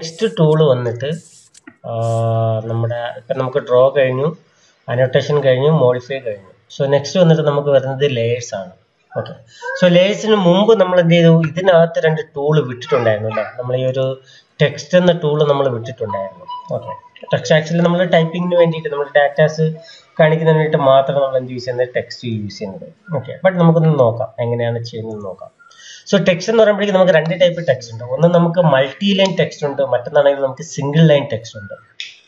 Next tool വന്നിട്ട് നമ്മുടെ ഇപ്പം നമുക്ക് ഡ്രോ കഴിഞ്ഞു അനോട്ടേഷൻ കഴിഞ്ഞു മോഡിഫൈ കഴിഞ്ഞു. സോ നെക്സ്റ്റ് വന്നിട്ട് നമുക്ക് വരുന്നത് ലേയേഴ്സ് ആണ്. ഓക്കെ സോ ലേയേഴ്സിന് മുമ്പ് നമ്മൾ എന്ത് ചെയ്തു? ഇതിനകത്ത് രണ്ട് ടൂൾ വിട്ടിട്ടുണ്ടായിരുന്നു അല്ലേ നമ്മൾ ഈ ഒരു ടെക്സ്റ്റ് എന്ന ടൂൾ നമ്മൾ വിട്ടിട്ടുണ്ടായിരുന്നു. ഓക്കെ ടെക്സ്റ്റ് ആക്ച്വലി നമ്മൾ ടൈപ്പിങ്ങിന് വേണ്ടിയിട്ട് നമ്മൾ ഡാറ്റാസ് കാണിക്കുന്നതിന് വേണ്ടിയിട്ട് മാത്രം നമ്മൾ എന്ത് യൂസ് ചെയ്യുന്നത് ടെക്സ്റ്റ് യൂസ് ചെയ്യുന്നത്. ഓക്കെ ബട്ട് നമുക്കൊന്ന് നോക്കാം എങ്ങനെയാണ് ചെയ്യുന്നത് നോക്കാം. സോ ടെക്സ്റ്റ് എന്ന് പറയുമ്പോഴേക്കും നമുക്ക് രണ്ട് ടൈപ്പ് ടെക്സ്റ്റ് ഉണ്ട്. ഒന്ന് നമുക്ക് മൾട്ടി ലൈൻ ടെക്സ്റ്റ് ഉണ്ട്. മറ്റൊന്നാണെങ്കിൽ നമുക്ക് സിംഗിൾ ലൈൻ ടെക്സ്റ്റ് ഉണ്ട്.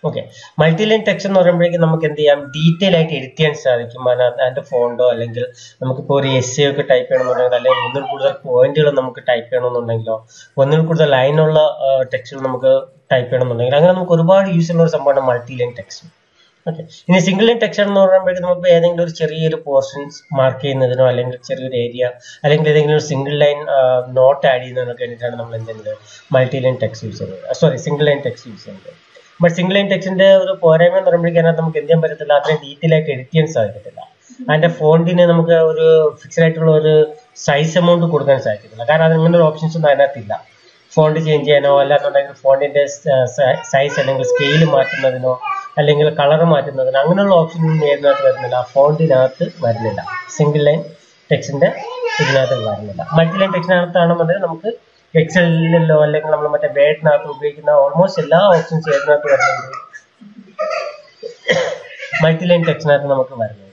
ഓക്കെ മൾട്ടി ലൈൻ ടെക്സ്റ്റ് എന്ന് പറയുമ്പോഴേക്കും നമുക്ക് എന്ത് ചെയ്യാം? ഡീറ്റെയിൽ ആയിട്ട് എഡിറ്റ് ചെയ്യാൻ സാധിക്കും അതിന്റെ ഫോണ്ടോ അല്ലെങ്കിൽ നമുക്കിപ്പോൾ ഒരു എസ് ഒക്കെ ടൈപ്പ് ചെയ്യണമെന്നുണ്ടെങ്കിൽ അല്ലെങ്കിൽ ഒന്നിൽ കൂടുതൽ പോയിന്റുകൾ നമുക്ക് ടൈപ്പ് ചെയ്യണമെന്നുണ്ടെങ്കിലോ ഒന്നിൽ കൂടുതൽ ലൈനുള്ള ടെക്സ്റ്റുകൾ നമുക്ക് ടൈപ്പ് ചെയ്യണമെന്നുണ്ടെങ്കിൽ അങ്ങനെ നമുക്ക് ഒരുപാട് യൂസ് ഉള്ള ഒരു സംഭവമാണ് മൾട്ടി ലൈൻ ടെക്സ്റ്റ് ഓക്കെ ഇനി സിംഗിൾ ലൈൻ ടെക്സ്ചർ എന്ന് പറയുമ്പോഴേക്കും നമുക്ക് ഏതെങ്കിലും ഒരു ചെറിയൊരു പോർഷൻസ് മാർക്ക് ചെയ്യുന്നതിനോ അല്ലെങ്കിൽ ചെറിയൊരു ഏരിയ അല്ലെങ്കിൽ ഏതെങ്കിലും ഒരു സിംഗിൾ ലൈൻ നോട്ട് ആഡ് ചെയ്യുന്നതിനൊക്കെ വേണ്ടിയിട്ടാണ് നമ്മൾ എന്തെങ്കിലും മൾട്ടി ലൈൻ ടെക്സ്റ്റ് യൂസ് ചെയ്യുന്നത്. Sorry single line text use ചെയ്യുന്നത്. ബട്ട് സിംഗിൾ ലൈൻ ടെക്സ്റ്റിന്റെ ഒരു പോരായ്മ എന്ന് പറയുമ്പോഴേക്കും നമുക്ക് എന്ത് ചെയ്യാൻ പറ്റത്തില്ല? അത്രയും ഡീറ്റെയിൽ ആയിട്ട് എഡിറ്റ് ചെയ്യാൻ സാധിക്കത്തില്ല. അതിന്റെ ഫോണ്ടിന് നമുക്ക് ഒരു ഫിക്സഡ് ആയിട്ടുള്ള ഒരു സൈസ് എമൗണ്ട് കൊടുക്കാൻ സാധിക്കത്തില്ല. കാരണം അതിങ്ങനെ ഒരു ഓപ്ഷൻസ് ഒന്നും അതിനകത്തില്ല. ഫോണ്ട് ചേഞ്ച് ചെയ്യാനോ അല്ലാന്നുണ്ടെങ്കിൽ ഫോണ്ടിന്റെ സൈസ് അല്ലെങ്കിൽ സ്കെയിൽ മാറ്റുന്നതിനോ അല്ലെങ്കിൽ കളർ മാറ്റുന്നതിന് അങ്ങനെയുള്ള ഓപ്ഷൻ ഒന്നും ഇതിനകത്ത് വരുന്നില്ല. ഫോണ്ടിനകത്ത് വരുന്നില്ല. സിംഗിൾ ലൈൻ ടെക്സ്റ്റിന്റെ ഇതിനകത്ത് വരുന്നില്ല. മൾട്ടി ലൈൻ ടെക്സ്റ്റിനകത്താണെന്നുണ്ടെങ്കിൽ നമുക്ക് എക്സലിലോ അല്ലെങ്കിൽ നമ്മൾ മറ്റേ വേഡിനകത്ത് ഉപയോഗിക്കുന്ന ഓൾമോസ്റ്റ് എല്ലാ ഓപ്ഷൻസും ഏതിനകത്ത് വരുന്നുണ്ട്. മൾട്ടി ലൈൻ ടെക്സ്റ്റിനകത്ത് നമുക്ക് വരുന്നുണ്ട്.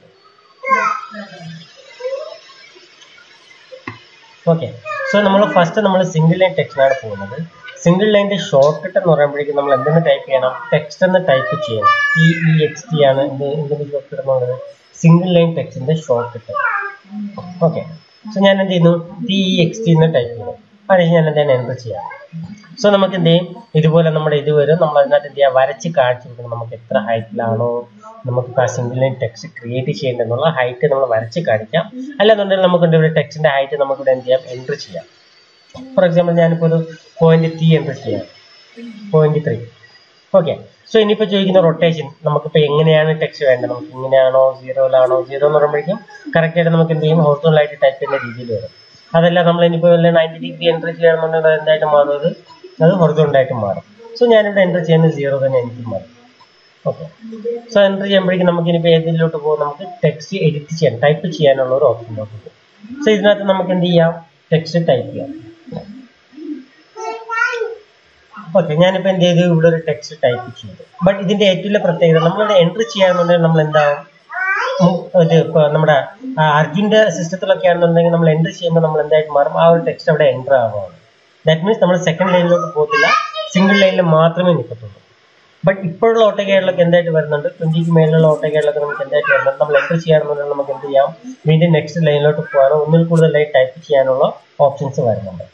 ഓക്കെ സോ നമ്മൾ ഫസ്റ്റ് നമ്മൾ സിംഗിൾ ലൈൻ ടെക്സ്റ്റിനാണ് പോകുന്നത്. സിംഗിൾ ലൈന്റെ ഷോർട്ട് കട്ട് എന്ന് പറയുമ്പോഴേക്കും നമ്മൾ എന്തെന്ന് ടൈപ്പ് ചെയ്യണം? ടെക്സ്റ്റ് എന്ന് ടൈപ്പ് ചെയ്യണം. ടി ഇ എക്സ് ടി ആണ് എന്ത് എന്തിന്റെ ഷോർട്ട് കട്ട് എന്നുള്ളത്? സിംഗിൾ ലൈൻ ടെക്സ്റ്റിന്റെ ഷോർട്ട് കട്ട് ഓക്കെ സോ ഞാൻ എന്ത് ചെയ്യുന്നു? ടി ഇ എക്സ് ടി എന്ന് ടൈപ്പ് ചെയ്യുന്നു അതിന് ഞാൻ എന്താണ് ചെയ്യാം? സോ നമുക്ക് എന്ത് ചെയ്യും ഇതുപോലെ നമ്മുടെ ഇത് വരും. നമ്മൾ അതിനകത്ത് എന്ത് ചെയ്യാം? വരച്ച് കാണിച്ചു കൊടുക്കണം. നമുക്ക് എത്ര ഹൈറ്റിലാണോ? നമുക്ക് ആ സിംഗിൾ ലൈൻ ടെക്സ്റ്റ് ക്രിയേറ്റ് ചെയ്യേണ്ടതെന്നുള്ള ഹൈറ്റ് നമ്മൾ വരച്ച് കാണിക്കാം. അല്ലാന്നുണ്ടെങ്കിൽ നമുക്ക് ഇവിടെ ടെക്സ്റ്റിന്റെ ഹൈറ്റ് നമുക്ക് ഇവിടെ എന്ത് ചെയ്യാം? എന്റർ ചെയ്യാം. ഫോർ എക്സാമ്പിൾ ഞാനിപ്പോൾ ഒരു പോയിന്റ് ത്രീ എന്റർ ചെയ്യാം. പോയിന്റ് ത്രീ ഓക്കെ സോ ഇനിയിപ്പോൾ ചോദിക്കുന്ന റൊട്ടേഷൻ നമുക്കിപ്പോൾ എങ്ങനെയാണ് ടെക്സ്റ്റ് വേണ്ടത്? നമുക്ക് ഇങ്ങനെയാണോ സീറോയിലാണോ സീറോ എന്ന് പറയുമ്പോഴേക്കും കറക്റ്റ് ആയിട്ട് നമുക്ക് എന്ത് ചെയ്യും? ഹോറിസോണലായിട്ട് ടൈപ്പ് ചെയ്യുന്ന രീതിയിൽ വരും. അതല്ല നമ്മൾ ഇനിയിപ്പോൾ വല്ല നയന്റി ഡിഗ്രി എൻട്രി ചെയ്യണമെന്നുണ്ടെങ്കിൽ അത് എന്തായിട്ട് മാറുന്നത്? അത് ഹൊറിസോണ്ടായിട്ട് മാറും. സോ ഞാനിവിടെ എന്റർ ചെയ്യുന്നത് സീറോ തന്നെ എനിക്ക് മാറും. ഓക്കെ സോ എന്റർ ചെയ്യുമ്പോഴേക്കും നമുക്ക് ഇനിയിപ്പോൾ ഏതിലോട്ട് പോകും? നമുക്ക് ടെക്സ്റ്റ് എഡിറ്റ് ചെയ്യാൻ ടൈപ്പ് ചെയ്യാനുള്ള ഒരു ഓപ്ഷൻ നോക്കും. സോ ഇതിനകത്ത് നമുക്ക് എന്ത് ചെയ്യാം? ടെക്സ്റ്റ് ടൈപ്പ് ചെയ്യാം. ഓക്കെ ഞാനിപ്പോൾ എന്ത് ചെയ്തു? ഇവിടെ ഒരു ടെക്സ്റ്റ് ടൈപ്പ് ചെയ്തു. ബട്ട് ഇതിന്റെ ഏറ്റവും പ്രത്യേകത നമ്മളിവിടെ എൻട്രി ചെയ്യാന്നുണ്ടെങ്കിൽ നമ്മൾ എന്താവും ഉം, ഇത് ഇപ്പൊ നമ്മുടെ അർജുന്റെ സിസ്റ്റത്തിലൊക്കെ ആണെന്നുണ്ടെങ്കിൽ നമ്മൾ എന്റർ ചെയ്യുമ്പോൾ നമ്മൾ എന്തായിട്ട് മാറും? ആ ഒരു ടെക്സ്റ്റ് അവിടെ എന്റർ ആവുകയാണ്. ദാറ്റ് മീൻസ് നമ്മൾ സെക്കൻഡ് ലൈനിലോട്ട് പോകത്തില്ല. സിംഗിൾ ലൈനിൽ മാത്രമേ നിൽക്കത്തുള്ളൂ. ബട്ട് ഇപ്പോഴുള്ള ഓട്ടോകേഡിലൊക്കെ എന്തായിട്ട് വരുന്നുണ്ട്? ട്വന്റിക്ക് മേലുള്ള ഓട്ടോകേഡിലൊക്കെ നമുക്ക് എന്തായിട്ട് വരുന്നുണ്ട്? നമ്മൾ എന്റർ ചെയ്യണമെന്നുണ്ടെങ്കിൽ നമുക്ക് എന്ത് ചെയ്യാം? വീണ്ടും നെക്സ്റ്റ് ലൈനിലോട്ട് പോകാനോ ഒന്നിൽ കൂടുതലായി ടൈപ്പ് ചെയ്യാനുള്ള ഓപ്ഷൻസ് വരുന്നുണ്ട്.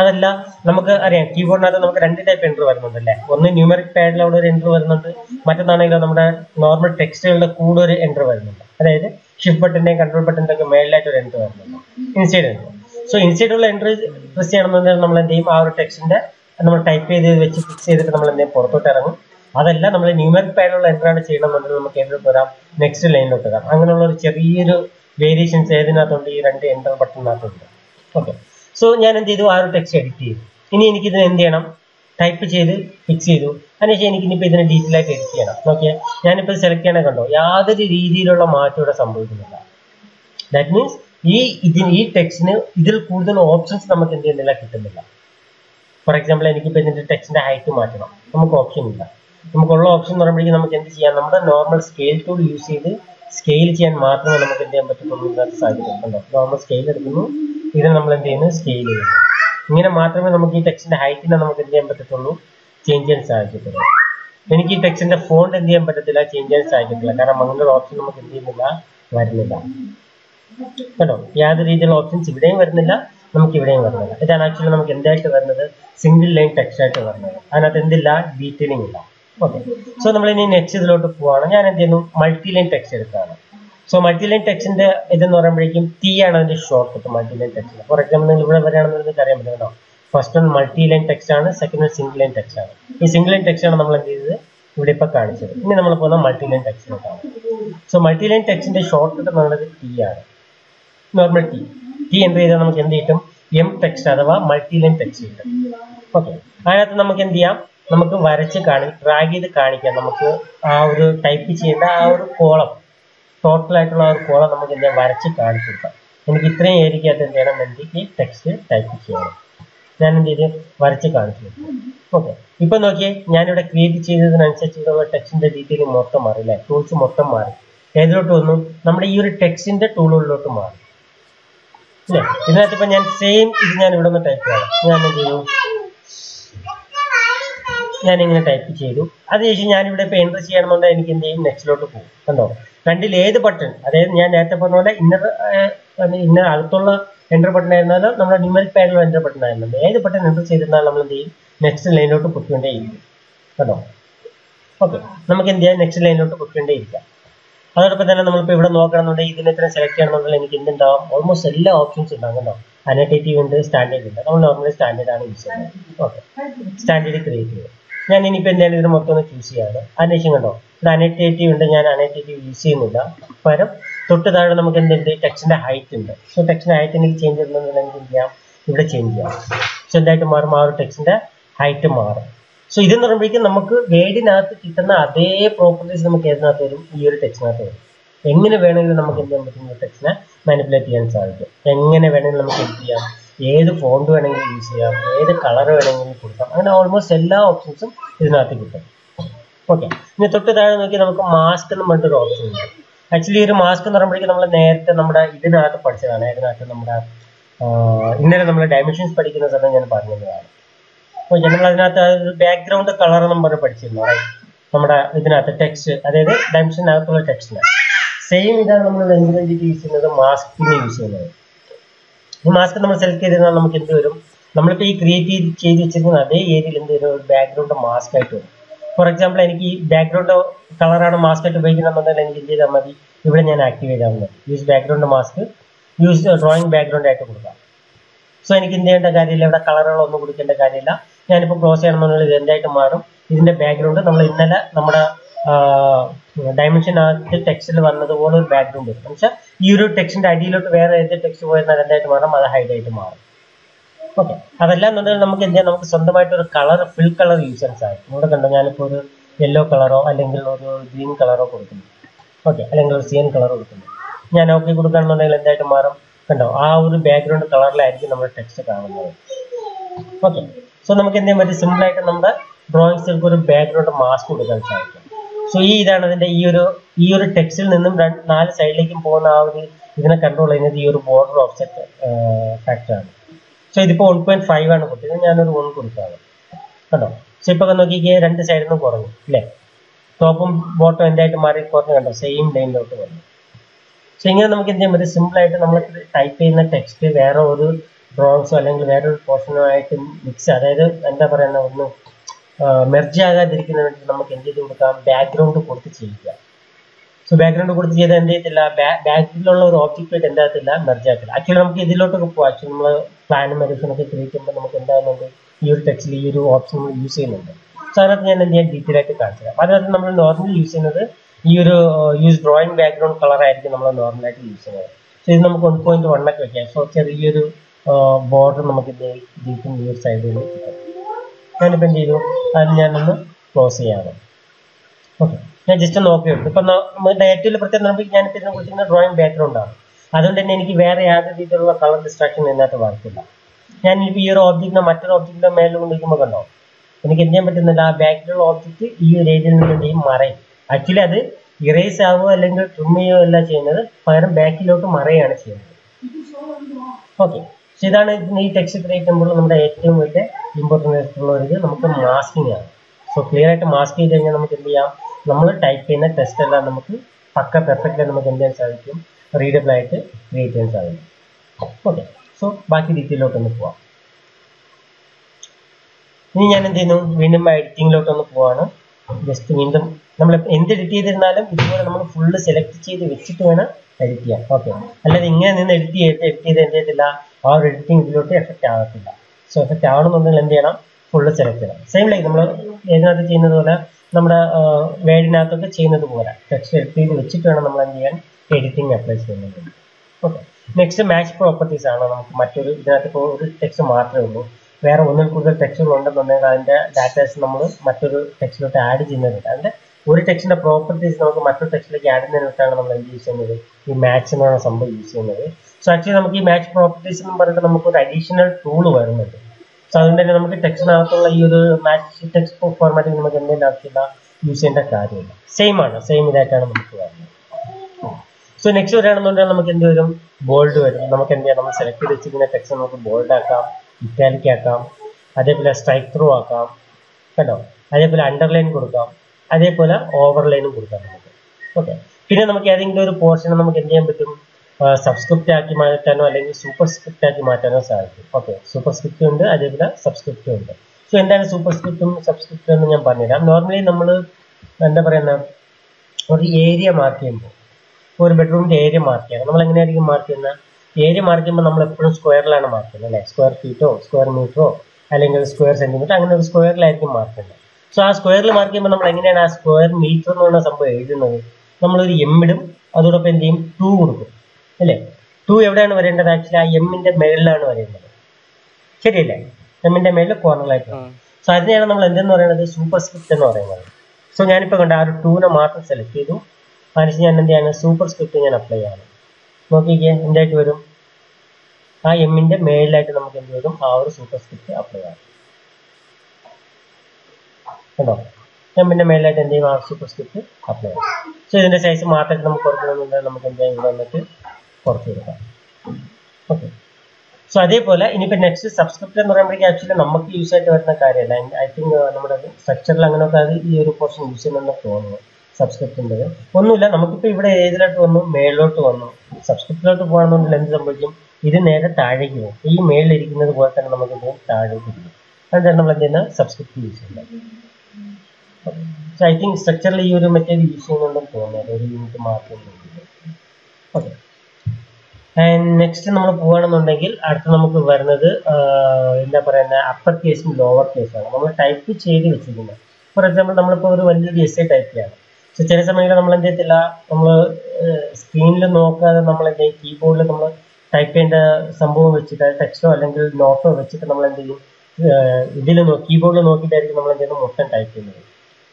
അതല്ല നമുക്ക് അറിയാം കീബോർഡിനകത്ത് നമുക്ക് രണ്ട് ടൈപ്പ് എന്റർ വരുന്നുണ്ട് അല്ലേ ഒന്ന് ന്യൂമറിക് അവിടെ ഒരു എന്റർ വരുന്നുണ്ട് മറ്റൊന്നാണെങ്കിൽ നമ്മുടെ നോർമൽ ടെക്സ്റ്റുകളുടെ കൂടെ ഒരു എന്റർ വരുന്നുണ്ട്. അതായത് ഷിഫ്റ്റ് ബട്ടന്റെയും കൺട്രോൾ ബട്ടന്റെ ഒക്കെ മേളിലായിട്ട് ഒരു എന്റർ വരുന്നുണ്ട്. ഇൻസൈഡ് എന്റർ സോ ഇൻസൈഡ് ഉള്ള എന്റർ പ്രസ് ചെയ്യണമെന്നുണ്ടെങ്കിൽ നമ്മൾ എന്ത് ചെയ്യും? ആ ഒരു ടെക്സ്റ്റിന്റെ നമ്മൾ ടൈപ്പ് ചെയ്ത് വെച്ച് ഫിക്സ് ചെയ്തിട്ട് നമ്മൾ എന്തെങ്കിലും പുറത്തോട്ട് ഇറങ്ങും. അതല്ല നമ്മൾ ന്യൂമറിക് പാഡിലുള്ള ആണ് ചെയ്യണമെന്നുണ്ടെങ്കിൽ നമുക്ക് എൻട്രി വരാം നെക്സ്റ്റ് ലൈനിലോട്ട് വരാം അങ്ങനെയുള്ള ഒരു ചെറിയൊരു വേരിയേഷൻസ് ഏതിനകത്തുണ്ട്? ഈ രണ്ട് എന്റർ ബട്ടണിനകത്തുണ്ട് ഓക്കെ സോ ഞാൻ എന്ത് ചെയ്തു? ആ ഒരു ടെക്സ്റ്റ് എഡിറ്റ് ചെയ്തു. ഇനി എനിക്ക് ഇതിന് എന്ത് ചെയ്യണം? ടൈപ്പ് ചെയ്ത് ഫിക്സ് ചെയ്തു. അതിനുശേഷം എനിക്ക് ഇനിയിപ്പോൾ ഇതിനെ ഡീറ്റെയിൽ ആയിട്ട് എഡിറ്റ് ചെയ്യണം. നോക്കിയാൽ ഞാനിപ്പോൾ സെലക്ട് ചെയ്യണ കണ്ടോ? യാതൊരു രീതിയിലുള്ള മാറ്റം ഇവിടെ സംഭവിക്കുന്നില്ല. ദാറ്റ് മീൻസ് ഈ ഇതിന് ഈ ടെക്സ്റ്റിന് ഇതിൽ കൂടുതൽ ഓപ്ഷൻസ് നമുക്ക് എന്ത് ചെയ്യുന്നില്ല കിട്ടുന്നില്ല. ഫോർ എക്സാമ്പിൾ എനിക്കിപ്പോൾ ഇതിന്റെ ടെക്സ്റ്റിന്റെ ഹൈറ്റ് മാറ്റണം. നമുക്ക് ഓപ്ഷൻ ഇല്ല. നമുക്കുള്ള ഓപ്ഷൻ എന്ന് പറയുമ്പോഴേക്കും നമുക്ക് എന്ത് ചെയ്യാം? നമ്മുടെ നോർമൽ സ്കെയിൽ ടൂൾ യൂസ് ചെയ്ത് സ്കെയിൽ ചെയ്യാൻ മാത്രമേ നമുക്ക് എന്ത് ചെയ്യാൻ പറ്റുള്ളൂ സാധ്യത നോർമൽ സ്കെയിൽ എടുക്കുന്നു. ഇത് നമ്മൾ എന്ത് ചെയ്യുന്നു? സ്കെയിൽ ചെയ്യുന്നു. ഇങ്ങനെ മാത്രമേ നമുക്ക് ഈ ടെക്സ്റ്റിന്റെ ഹൈറ്റിനെ നമുക്ക് എന്ത് ചെയ്യാൻ പറ്റത്തുള്ളൂ? ചേഞ്ച് ചെയ്യാൻ സാധിക്കത്തുള്ളൂ. എനിക്ക് ഈ ടെക്സ്റ്റിന്റെ ഫോണ്ട് എന്ത് ചെയ്യാൻ പറ്റത്തില്ല? ചേഞ്ച് ചെയ്യാൻ സാധിക്കത്തില്ല. കാരണം അങ്ങനെ ഒരു ഓപ്ഷൻ നമുക്ക് എന്ത് ചെയ്യുന്നില്ല? വരുന്നില്ല. കേട്ടോ? യാതൊരു രീതിയിലുള്ള ഓപ്ഷൻസ് ഇവിടെയും വരുന്നില്ല. നമുക്ക് ഇവിടെയും വരുന്നില്ല. ഇതാണ് ആക്ച്വലി നമുക്ക് എന്തായിട്ട് വരുന്നത്? സിംഗിൾ ലൈൻ ടെക്സ്റ്റ് ആയിട്ട് വരുന്നത്. അതിനകത്ത് എന്തില്ല? ഡീറ്റെയിലിംഗ് ഇല്ല. ഓക്കെ സോ നമ്മൾ ഇനി നെക്സ്റ്റ് ഇതിലോട്ട് പോവാണ്. ഞാൻ എന്ത് ചെയ്യുന്നു? മൾട്ടി ലൈൻ ടെക്സ്റ്റ് എടുക്കുകയാണ്. സോ മൾട്ടി ലൈൻ ടെക്സ്റ്റിന്റെ ഇതെന്ന് പറയുമ്പോഴേക്കും ടി ആണ് അതിന്റെ shortcut multi line text for example നിങ്ങൾ ഇവിടെ വരികയാണെന്ന് നിങ്ങൾക്ക് അറിയാൻ പറ്റും കേട്ടോ. First one multi line text ആണ് second one single line text ആണ്. ഈ സിംഗിൾ ലൈൻ ടെക്സ്റ്റ് ആണ് നമ്മൾ എന്ത് ചെയ്തത്? ഇവിടെ ഇപ്പൊ കാണിച്ചത്. ഇനി നമ്മൾ പോകുന്ന മൾട്ടി ലൈൻ ടെക്സ്റ്റിലോട്ടാണ് സോ മൾട്ടി ലൈൻ ടെക്സ്റ്റിന്റെ ഷോർട്ട് കട്ട് എന്ന് എന്നുള്ളത് ടി ആണ്. നോർമൽ ടി ടി എന്ത് ചെയ്താൽ നമുക്ക് എന്ത് കിട്ടും? എം ടെക്സ്റ്റ് അഥവാ മൾട്ടി ലൈൻ ടെക്സ്റ്റ് കിട്ടും. ഓക്കെ അതിനകത്ത് നമുക്ക് എന്ത് ചെയ്യാം? നമുക്ക് വരച്ച് കാണി ഡ്രാഗ് ചെയ്ത് കാണിക്കാം. നമുക്ക് ആ ഒരു ടൈപ്പ് ചെയ്യേണ്ട ആ ഒരു കോളം ആ ഒരു കോളം നമുക്ക് ഇതിനെ ചെയ്യാം വരച്ച് കാണിച്ചു കൊടുക്കാം. എനിക്ക് ഇത്രയും ഏരിയക്കകത്ത് എന്ത് ചെയ്യണം എനിക്ക് ഈ ടെക്സ്റ്റ് ടൈപ്പ് ചെയ്യണം ഞാൻ എന്ത് ചെയ്ത്? വരച്ച് കാണിച്ചു കൊടുക്കും ഓക്കെ ഇപ്പൊ നോക്കിയേ ഞാനിവിടെ ക്രിയേറ്റ് ചെയ്തതിനനുസരിച്ച് ഇവിടെ ടെക്സ്റ്റിന്റെ ഡീറ്റെയിൽ മൊത്തം മാറി അല്ലേ? ടൂൾസ് മൊത്തം മാറി. ഏതിലോട്ട് വന്നു? നമ്മുടെ ഈ ഒരു ടെക്സ്റ്റിന്റെ ടൂളുകളിലോട്ട് മാറി. അല്ലേ? ഇതിനകത്ത് ഇപ്പൊ ഞാൻ സെയിം ഇത് ഞാൻ ഇവിടെ നിന്ന് ടൈപ്പ് ചെയ്യണം ഞാൻ എന്ത് ചെയ്തു? ഞാൻ ഇങ്ങനെ ടൈപ്പ് ചെയ്തു അതിനുശേഷം ഞാനിവിടെ ഇപ്പൊ എന്റർ ചെയ്യണമെന്നുണ്ടെങ്കിൽ എനിക്ക് എന്ത് ചെയ്യും? നെക്സ്റ്റിലോട്ട് പോകും. കണ്ടോ? രണ്ടിൽ ഏത് ബട്ടൺ അതായത് ഞാൻ നേരത്തെ പറഞ്ഞ പോലെ ഇന്നർ ഇന്നർ അടുത്തുള്ള എന്റർ ബട്ടൺ ആയിരുന്നാലും നമ്മുടെ ന്യൂമറിക് പാഡിലുള്ള എന്റർ ബട്ടൺ ആയിരുന്നാലും. ഏത് ബട്ടൺ എന്റർ ചെയ്തിരുന്നാലും നമ്മൾ എന്ത് ചെയ്യും? നെക്സ്റ്റ് ലൈനിലോട്ട് പൊട്ടിക്കൊണ്ടേയിരിക്കും കണ്ടോ? ഓക്കെ നമുക്ക് എന്ത് ചെയ്യാം? നെക്സ്റ്റ് ലൈനിലോട്ട് പൊട്ടിക്കൊണ്ടേയിരിക്കാം അതോടൊപ്പം തന്നെ നമ്മളിപ്പോൾ ഇവിടെ നോക്കണമെന്നുണ്ടെങ്കിൽ ഇതിനെ തന്നെ സെലക്ട് ചെയ്യണമെന്നുണ്ടെങ്കിൽ എനിക്ക് എന്തുണ്ടാവും ഓൾമോസ്റ്റ് എല്ലാ ഓപ്ഷൻസ് ഉണ്ടാകും കേട്ടോ അനറ്റേറ്റീവ് ഉണ്ട് സ്റ്റാൻഡേർഡ് ഉണ്ട്. നമ്മൾ നോർമലി സ്റ്റാൻഡേർഡ് ആണ് യൂസ് ചെയ്യുന്നത്. ഓക്കെ സ്റ്റാൻഡേർഡ് ക്രിയേറ്റ് ചെയ്യും ഞാൻ ഇനിയിപ്പോൾ എന്തായാലും ഇത് മൊത്തം ഒന്ന് ചൂസ് ചെയ്യാണ്. അന്വേഷിക്കും കണ്ടോ? ഇത് അനറ്റേറ്റീവ് ഉണ്ട് ഞാൻ അനറ്റേറ്റീവ് യൂസ് ചെയ്യുന്നില്ല. പകരം തൊട്ട് താഴെ നമുക്ക് എന്തുണ്ട്? ടെക്സ്റ്റിന്റെ ഹൈറ്റ് ഉണ്ട്. സോ ടെക്സ്റ്റിന്റെ ഹൈറ്റ് എനിക്ക് ചേഞ്ച് ചെയ്യണമെന്നുണ്ടെങ്കിൽ എന്ത് ചെയ്യാം? ഇവിടെ ചേഞ്ച് ചെയ്യാം. സോ എന്തായിട്ട് മാറും? ആ ഒരു ടെക്സ്റ്റിന്റെ ഹൈറ്റ് മാറും. സോ ഇതെന്ന് പറയുമ്പോഴേക്കും നമുക്ക് വേഡിനകത്ത് കിട്ടുന്ന അതേ പ്രോപ്പർട്ടീസ് നമുക്ക് ഏതിനകത്ത് വരും? ഈ ഒരു ടെക്സ്റ്റിനകത്ത് വരും. എങ്ങനെ വേണമെങ്കിലും നമുക്ക് എന്ത് ചെയ്യാൻ പറ്റും? ടെക്സ്റ്റിനെ മാനിപ്പുലേറ്റ് ചെയ്യാൻ സാധിക്കും. എങ്ങനെ വേണമെങ്കിലും നമുക്ക് എന്ത് ചെയ്യാം? ഏത് ഫോണ്ട് വേണമെങ്കിലും യൂസ് ചെയ്യാം ഏത് കളർ വേണമെങ്കിലും കൊടുക്കാം. അങ്ങനെ ഓൾമോസ്റ്റ് എല്ലാ ഓപ്ഷൻസും ഇതിനകത്ത് കിട്ടും. ഓക്കെ ഇനി തൊട്ട് താഴെ നോക്കി നമുക്ക് മാസ്ക് എന്ന് പറഞ്ഞിട്ടൊരു ഓപ്ഷൻ ഉണ്ട്. ആക്ച്വലി ഒരു മാസ്ക് എന്ന് പറയുമ്പോഴേക്കും നമ്മൾ നേരത്തെ നമ്മുടെ ഇതിനകത്ത് പഠിച്ചതാണ്. ഇതിനകത്ത് നമ്മുടെ ഇന്നലെ നമ്മൾ ഡയമെൻഷൻസ് പഠിക്കുന്ന സമയം ഞാൻ പറഞ്ഞതാണ്. അപ്പോൾ നമ്മൾ അതിനകത്ത് ബാക്ക്ഗ്രൗണ്ട് കളർ എന്ന് പറഞ്ഞ് പഠിച്ചിരുന്നു നമ്മുടെ ഇതിനകത്ത് ടെക്സ്റ്റ് അതായത് ഡയമെൻഷനകത്തുള്ള ടെക്സ്റ്റിന് സെയിം ഇതാണ് നമ്മൾ എന്തിനു വേണ്ടിയിട്ട് യൂസ് ചെയ്യുന്നത് മാസ്കിന് യൂസ് ചെയ്യുന്നത്. ഈ മാസ്ക് നമ്മൾ സെലക്ട് ചെയ്താൽ നമുക്ക് എന്ത് വരും? നമ്മളിപ്പോൾ ഈ ക്രിയേറ്റ് ചെയ്ത് ചെയ്ത് വെച്ചിരിക്കുന്ന അതേ ഏരിയയിൽ എന്ത് വരും? ഒരു ബാക്ക്ഗ്രൗണ്ട് മാസ്ക് ആയിട്ട് വരും. ഫോർ എക്സാമ്പിൾ എനിക്ക് ഈ ബാക്ക്ഗ്രൗണ്ട് കളറാണ് മാസ്ക് ആയിട്ട് ഉപയോഗിക്കുന്നതെന്നുണ്ടെങ്കിൽ എനിക്ക് എന്ത് ചെയ്താൽ മതി? ഇവിടെ ഞാൻ ആക്ടിവേറ്റ് ആവുന്നത് use background mask use drawing background ആയിട്ട് കൊടുക്കാം സോ എനിക്ക് എന്ത് ചെയ്യേണ്ട കാര്യമില്ല. ഇവിടെ കളറുകളൊന്നും കൊടുക്കേണ്ട കാര്യമില്ല. ഞാനിപ്പോൾ ക്ലോസ് ചെയ്യണമെന്നുള്ളത് ഇത് എന്തായിട്ട് മാറും? ഇതിന്റെ ബാക്ക്ഗ്രൗണ്ട് നമ്മൾ ഇന്നലെ നമ്മുടെ ഡയമെൻഷനകത്ത് ടെക്സ്റ്റിൽ വന്നതുപോലെ ഒരു ബാക്ക്ഗ്രൗണ്ട് വരും. എന്നുവെച്ചാൽ ഈ ഒരു ടെക്സ്റ്റിന്റെ അടിയിലോട്ട് വേറെ ഏത് ടെക്സ്റ്റ് പോയത് അതെന്തായിട്ട് മാറും അത് ഹൈഡ് ആയിട്ട് മാറും. ഓക്കെ അതെല്ലാം എന്നുണ്ടെങ്കിൽ നമുക്ക് എന്ത് ചെയ്യാം? നമുക്ക് സ്വന്തമായിട്ട് ഒരു കളർ ഫുൾ കളർ യൂസ് ചെയ്യാൻ സാധിക്കും. ഇവിടെ കണ്ടോ? ഞാനിപ്പോൾ ഒരു യെല്ലോ കളറോ അല്ലെങ്കിൽ ഒരു ഗ്രീൻ കളറോ കൊടുക്കുന്നു. ഓക്കെ അല്ലെങ്കിൽ ഒരു സിയൻ കളർ കൊടുക്കുന്നു. ഞാൻ ഓക്കെ കൊടുക്കുകയാണെന്നുണ്ടെങ്കിൽ എന്തായിട്ട് മാറും? കണ്ടോ? ആ ഒരു ബാക്ക്ഗ്രൗണ്ട് കളറിലായിരിക്കും നമ്മുടെ ടെക്സ്റ്റ് കാണുന്നത്. ഓക്കെ സോ നമുക്ക് എന്ത് ചെയ്യാൻ പറ്റും? സിമ്പിൾ ആയിട്ട് നമ്മുടെ ഡ്രോയിങ്സിലേക്ക് ഒരു ബാക്ക്ഗ്രൗണ്ട് മാസ്ക് കൊടുക്കാൻ സാധിക്കും. സോ ഈ ഇതാണ് അതിന്റെ ഈ ഒരു ഈ ഒരു ടെക്സ്റ്റിൽ നിന്നും നാല് സൈഡിലേക്കും പോകുന്ന ആ ഒരു ഇതിനെ കൺട്രോൾ ചെയ്യുന്നത് ഈ ഒരു ബോർഡർ ഓഫ്സെറ്റ് ഫാക്ടർ ആണ്. സോ ഇതിപ്പോൾ വൺ പോയിന്റ് ഫൈവ് ആണ് കൊടുത്തത് ഞാനൊരു വൺ കൊടുക്കുകയാണ്. കണ്ടോ? സോ ഇപ്പൊ നോക്കിക്കേ രണ്ട് സൈഡിൽ നിന്നും കുറഞ്ഞു അല്ലേ ടോപ്പും ബോട്ടും എന്തായിട്ട് മാറി കുറഞ്ഞു കണ്ടോ? സെയിം ലൈനിലോട്ട് വന്നു. സോ ഇങ്ങനെ നമുക്ക് എന്ത് ചെയ്യാൻ പറ്റും? സിമ്പിൾ ആയിട്ട് നമ്മൾ ടൈപ്പ് ചെയ്യുന്ന ടെക്സ്റ്റ് വേറെ ഒരു ഡ്രോയിങ്സോ അല്ലെങ്കിൽ വേറെ ഒരു പോർഷനോ ആയിട്ട് മിക്സ് അതായത് എന്താ പറയുന്ന ഒന്ന് മെർജ് ആകാതിരിക്കുന്ന വേണ്ടി നമുക്ക് എന്ത് ചെയ്ത് കൊടുക്കാം? ബാക്ക്ഗ്രൗണ്ട് കൊടുത്ത് ചെയ്യുക സോ ബാക്ക്ഗ്രൗണ്ട് കൊടുത്ത് ചെയ്താൽ എന്ത് ചെയ്യത്തില്ല? ബാക്കിലുള്ള ഒരു ഓബ്ജക്റ്റ് എന്താ ആകത്തില്ല മെർജ് ആക്കില്ല ആക്ച്വലി നമുക്ക് ഇതിലോട്ടൊക്കെ പോകാം ആക്ച്വലി നമ്മൾ പ്ലാനും മെഡിസിനൊക്കെ ക്രിയേറ്റ് ചെയ്യുമ്പോൾ നമുക്ക് എന്താകുന്നുണ്ട്? ഈ ഒരു ടെക്സ്റ്റിൽ ഈ ഒരു ഓപ്ഷൻ യൂസ് ചെയ്യുന്നുണ്ട്. സോ അതിനകത്ത് ഞാൻ എന്ത് ചെയ്യാൻ ഡീറ്റെയിൽ ആയിട്ട് കാണിച്ചു തരാം. അതിനകത്ത് നമ്മൾ നോർമലി യൂസ് ചെയ്യുന്നത് ഈ ഒരു യൂസ് ഡ്രോയിങ് ബാക്ക്ഗ്രൗണ്ട് കളർ ആയിരിക്കും നമ്മൾ നോർമലായിട്ട് യൂസ് ചെയ്യുന്നത്. സോ ഇത് നമുക്ക് വൺ പോയിന്റ് വൺ ഒക്കെ വെക്കാം. സോ ചെറിയൊരു ബോർഡർ നമുക്ക് ഇത് ഈ ഒരു സൈഡിൽ നിന്ന് കിട്ടും. ഞാനിപ്പോൾ എന്ത് ചെയ്തു? അത് ഞാനൊന്ന് ക്ലോസ് ചെയ്യാണ്. ഓക്കെ ഞാൻ ജസ്റ്റ് നോക്കി എടുത്തു ഇപ്പം ഡയറ്റിൽ പ്രത്യേകം നമുക്ക് ഞാനിപ്പോൾ ഇതിനെ കുറിച്ചിരുന്ന ഡ്രോയിങ് ബാക്ക്ഗ്രൗണ്ട് ആണ് അതുകൊണ്ട് തന്നെ എനിക്ക് വേറെ യാതൊരു രീതിയിലുള്ള കളർ ഡിസ്ട്രാക്ഷൻ ഇതിനകത്ത് വർക്കില്ല ഞാൻ ഈ ഒരു ഓബ്ജക്റ്റിനെ മറ്റൊരു ഓബ്ജക്റ്റിന്റെ മേലെ കൊണ്ടിരിക്കുമ്പോൾ കണ്ടോ എനിക്ക് എന്ത് ചെയ്യാൻ പറ്റുന്നില്ല. ആ ബാക്കിലുള്ള ഓബ്ജക്റ്റ് ഈ ഒരു ഏരിയയിൽ നിന്ന് മറയും. ആക്ച്വലി അത് ഇറേസ് ആവുകയോ അല്ലെങ്കിൽ ട്രിം ചെയ്യുകയോ അല്ല ചെയ്യുന്നത് പകരം ബാക്കിലോട്ട് മറയാണ് ചെയ്യുന്നത്. ഓക്കെ ഇതാണ് ഈ ടെക്സ്റ്റ് ക്രിയേറ്റ് ചെയ്യുമ്പോൾ നമ്മുടെ ഏറ്റവും വലിയ ഇമ്പോർട്ടന്റ് ആയിട്ടുള്ള ഒരു ഇത്. നമുക്ക് മാസ്കിങ് ആണ്. സോ ക്ലിയർ ആയിട്ട് മാസ്ക് ചെയ്ത് കഴിഞ്ഞാൽ നമുക്ക് എന്ത് ചെയ്യാം? നമ്മൾ ടൈപ്പ് ചെയ്യുന്ന ടെക്സ്റ്റ് എല്ലാം നമുക്ക് പക്ക പെർഫെക്റ്റ് നമുക്ക് എന്ത് ചെയ്യാൻ സാധിക്കും? റീഡബിൾ ആയിട്ട് ക്രിയേറ്റ് ചെയ്യാൻ സാധിക്കും. ഓക്കെ സോ ബാക്കി ഡീറ്റെയിലോട്ട് ഒന്ന് പോവാം. ഇനി ഞാൻ എന്ത് ചെയ്യുന്നു? വീണ്ടും എഡിറ്റിങ്ങിലോട്ട് ഒന്ന് പോവാണ്. ജസ്റ്റ് വീണ്ടും നമ്മൾ എന്ത് എഡിറ്റ് ചെയ്തിരുന്നാലും ഇതുപോലെ നമ്മൾ ഫുള്ള് സെലക്ട് ചെയ്ത് വെച്ചിട്ട് വേണം എഡിറ്റ് ചെയ്യാം ഓക്കെ അല്ലാതെ ഇങ്ങനെ നിന്ന് എഡിറ്റ് ചെയ്ത് എഡിറ്റ് ചെയ്ത് എന്ത് ചെയ്യത്തില്ല. ആ ഒരു എഡിറ്റിംഗ് ഇതിലോട്ട് എഫക്റ്റ് ആകത്തില്ല. സോ എഫക്റ്റ് ആവണമെന്നുണ്ടെങ്കിൽ എന്ത് ചെയ്യണം? ഫുള്ള് സെലക്ട് ചെയ്യണം സെയിം ലൈക്ക് നമ്മൾ ഏതിനകത്ത് ചെയ്യുന്നത് പോലെ നമ്മുടെ വേഡിനകത്തൊക്കെ ചെയ്യുന്നത് പോലെ. ടെക്സ്റ്റ് എഡിറ്റ് ചെയ്ത് വെച്ചിട്ട് വേണം നമ്മൾ എന്ത് ചെയ്യാൻ? എഡിറ്റിംഗ് അപ്ലൈ ചെയ്യുന്നത്. ഓക്കെ നെക്സ്റ്റ് മാച്ച് പ്രോപ്പർട്ടീസ് ആണ് നമുക്ക് മറ്റൊരു ഇതിനകത്ത് ഇപ്പോൾ ഒരു ടെക്സ്റ്റ് മാത്രമേ ഉള്ളൂ. വേറെ ഒന്നിൽ കൂടുതൽ ടെക്സ്റ്റുകൾ ഉണ്ടെന്നുണ്ടെങ്കിൽ അതിന്റെ ഡാറ്റാസ് നമ്മൾ മറ്റൊരു ടെക്സ്റ്റിലോട്ട് ആഡ് ചെയ്യുന്നതുണ്ട് അതിന്റെ ഒരു ടെക്സ്റ്റിന്റെ പ്രോപ്പർട്ടീസ് നമുക്ക് മറ്റൊരു ടെക്സ്റ്റിലേക്ക് ആഡ് ചെയ്യുന്നതിനായിട്ടാണ് നമ്മൾ എന്ത് യൂസ് ചെയ്യുന്നത്? ഈ മാച്ച് എന്ന് സംഭവം യൂസ് ചെയ്യുന്നത്. സോ ആക്ച്വലി നമുക്ക് ഈ മാച്ച് പ്രോപ്പർട്ടീസ് എന്ന് പറഞ്ഞിട്ട് നമുക്ക് ഒരു അഡീഷണൽ ടൂൾ വരുന്നുണ്ട്. സോ അതുകൊണ്ട് തന്നെ നമുക്ക് ടെക്സ്റ്റിനകത്തുള്ള ഈ ഒരു മാച്ച് ടെക്സ്റ്റ് ഫോർമാറ്റിംഗ് നമുക്ക് എന്തെങ്കിലും ആവശ്യമില്ല യൂസ് ചെയ്യേണ്ട കാര്യമില്ല. സെയിം ആണ്. സെയിം ഇതായിട്ടാണ് നമുക്ക് വരുന്നത്. സോ നെക്സ്റ്റ് വരികയാണെന്നുണ്ടെങ്കിൽ നമുക്ക് എന്ത് വരും? ബോൾഡ് വരും. നമുക്ക് എന്ത് ചെയ്യാം നമ്മൾ സെലക്ട് ചെയ്ത് വെച്ചിരിക്കുന്ന ടെക്സ്റ്റ് നമുക്ക് ബോൾഡ് ആക്കാം. ഇറ്റാലിക് ആക്കാം. അതേപോലെ സ്ട്രൈക്ക് ത്രൂ ആക്കാം. കേട്ടോ അതേപോലെ അണ്ടർലൈൻ കൊടുക്കാം. അതേപോലെ ഓവർലൈനും കൊടുക്കാം നമുക്ക്. ഓക്കെ പിന്നെ നമുക്ക് ഏതെങ്കിലും ഒരു പോർഷൻ നമുക്ക് എന്ത് ചെയ്യാൻ പറ്റും? സബ്സ്ക്രിപ്റ്റ് ആക്കി മാറ്റാനോ അല്ലെങ്കിൽ സൂപ്പർ സ്ക്രിപ്റ്റ് ആക്കി മാറ്റാനോ സാധിക്കും. ഓക്കെ സൂപ്പർ സ്ക്രിപ്റ്റ് ഉണ്ട് അതേപോലെ സബ്സ്ക്രിപ്റ്റും ഉണ്ട്. സോ എന്താണ് സൂപ്പർ സ്ക്രിപ്റ്റും സബ്സ്ക്രിപ്റ്റും എന്ന് ഞാൻ പറഞ്ഞുതരാം. നോർമലി നമ്മൾ എന്താ പറയുന്ന ഒരു ഏരിയ മാർക്ക് ചെയ്യുമ്പോൾ ഒരു ബെഡ്റൂമിന്റെ ഏരിയ മാർക്ക് ചെയ്യണം. നമ്മൾ എങ്ങനെയായിരിക്കും മാർക്ക് ചെയ്യുന്നത് ഏരിയ മാർക്ക് ചെയ്യുമ്പോൾ നമ്മൾ എപ്പോഴും സ്ക്വയറിലാണ് മാർക്ക് ചെയ്യുന്നത് അല്ലേ? സ്ക്വയർ ഫീറ്റോ സ്ക്വയർ മീറ്ററോ അല്ലെങ്കിൽ സ്ക്വയർ സെന്റിമീറ്റർ അങ്ങനെ ഒരു സ്ക്വയറിലായിരിക്കും മാർക്ക് ചെയ്യുന്നത് സോ ആ സ്ക്വയറിൽ മാർക്ക് ചെയ്യുമ്പോൾ നമ്മൾ എങ്ങനെയാണ് ആ സ്ക്വയർ മീറ്റർ എന്ന് പറഞ്ഞ സംഭവം എഴുതുന്നത്? നമ്മളൊരു എം ഇടും അതോടൊപ്പം എന്ത് ചെയ്യും? ടു കൊടുക്കും. അല്ലേ? ടു എവിടെയാണ് വരേണ്ടത്? ആക്ച്വലി ആ എമ്മിന്റെ മേളിലാണ് വരേണ്ടത്. ശരിയല്ലേ? എമ്മിന്റെ മേളിൽ കോർണറിലായിട്ട് സോ അതിനെയാണ് നമ്മൾ എന്തെന്ന് പറയുന്നത്? സൂപ്പർ സ്ക്രിപ്റ്റ് എന്ന് പറയുന്നത്. സോ ഞാനിപ്പോൾ കണ്ട ആ ഒരു ടൂനെ മാത്രം സെലക്ട് ചെയ്തു. അതിനുശേഷം ഞാൻ എന്ത് ചെയ്യാണ്? സൂപ്പർ സ്ക്രിപ്റ്റ് ഞാൻ അപ്ലൈ ചെയ്യാണ് നോക്കിക്കേ എന്തായിട്ട് വരും? ആ എമ്മിന്റെ മേളിലായിട്ട് നമുക്ക് എന്ത് വരും? ആ ഒരു സൂപ്പർ സ്ക്രിപ്റ്റ് അപ്ലൈ ചെയ്യാം കണ്ടോ എമ്മിന്റെ മേളിലായിട്ട് എന്ത് ചെയ്യും? ആ സൂപ്പർ സ്ക്രിപ്റ്റ് അപ്ലൈ ചെയ്യാം സോ ഇതിന്റെ സൈസ് മാത്രമായിട്ട് നമുക്ക് കുറക്കണമെന്നുണ്ടെങ്കിൽ നമുക്ക് എന്ത് ചെയ്യാം? ഇവിടെ വന്നിട്ട് കുറച്ച് കൊടുക്കാം ഓക്കെ സോ അതേപോലെ ഇനിയിപ്പോൾ നെക്സ്റ്റ് സബ്സ്ക്രിപ്റ്റ് എന്ന് പറയുമ്പോഴേക്കും ആക്ച്വലി നമുക്ക് യൂസ് ആയിട്ട് വരുന്ന കാര്യമല്ല. ഐ തിങ്ക് നമ്മുടെ സ്ട്രക്ചറിൽ അങ്ങനെയൊക്കെ അത് ഈ ഒരു പോർഷൻ യൂസ് ചെയ്യുന്നെന്ന് തോന്നുന്നു സബ്സ്ക്രിപ്റ്റിന്റെ ഒന്നുമില്ല നമുക്കിപ്പോൾ ഇവിടെ ഏതിലോട്ട് വന്നു? മേളിലോട്ട് വന്നു. സബ്സ്ക്രിപ്റ്റിലോട്ട് പോകണമെന്നുണ്ടെങ്കിൽ എന്ത് സംഭവിക്കും? ഇത് നേരെ താഴേക്ക് പോകും. ഈ മേളിലിരിക്കുന്നത് പോലെ തന്നെ നമുക്ക് എന്തെങ്കിലും താഴേക്ക് ഇരിക്കും അതുകൊണ്ടാണ് നമ്മൾ എന്ത് ചെയ്യുന്നത് സബ്സ്ക്രിപ്റ്റ് യൂസ് ചെയ്യുന്നത് ഐ തിങ്ക് സ്ട്രക്ചറിൽ ഈ ഒരു മെറ്റീരിയൽ യൂസ് ചെയ്യുന്നുണ്ടെന്ന് തോന്നുന്നത് ഒരു യൂണിറ്റ് മാത്രം ഓക്കെ ആൻഡ് നെക്സ്റ്റ് നമ്മൾ പോവുകയാണെന്നുണ്ടെങ്കിൽ അടുത്ത് നമുക്ക് വരുന്നത് എന്താ പറയുന്ന അപ്പർ കേസും ലോവർ കേസാണ് നമ്മൾ ടൈപ്പ് ചെയ്ത് വെച്ചിരിക്കുന്നത് ഫോർ എക്സാമ്പിൾ നമ്മളിപ്പോൾ ഒരു വലിയൊരു എസ് ടൈപ്പ് ചെയ്യണം. സോ ചില സമയങ്ങളിൽ നമ്മൾ എന്ത് ചെയ്യത്തില്ല നമ്മൾ സ്ക്രീനിൽ നോക്കാതെ നമ്മൾ എന്ത് ചെയ്യും? കീബോർഡിൽ നമ്മൾ ടൈപ്പ് ചെയ്യേണ്ട സംഭവം വെച്ചിട്ട് ടെക്സ്റ്റോ അല്ലെങ്കിൽ നോട്ടോ വെച്ചിട്ട് നമ്മൾ എന്ത് ചെയ്യും? ഇതിൽ കീബോർഡിൽ നോക്കിയിട്ടായിരിക്കും നമ്മൾ എന്ത് ചെയ്യുന്നത്? മൊത്തം ടൈപ്പ് ചെയ്യുന്നത്.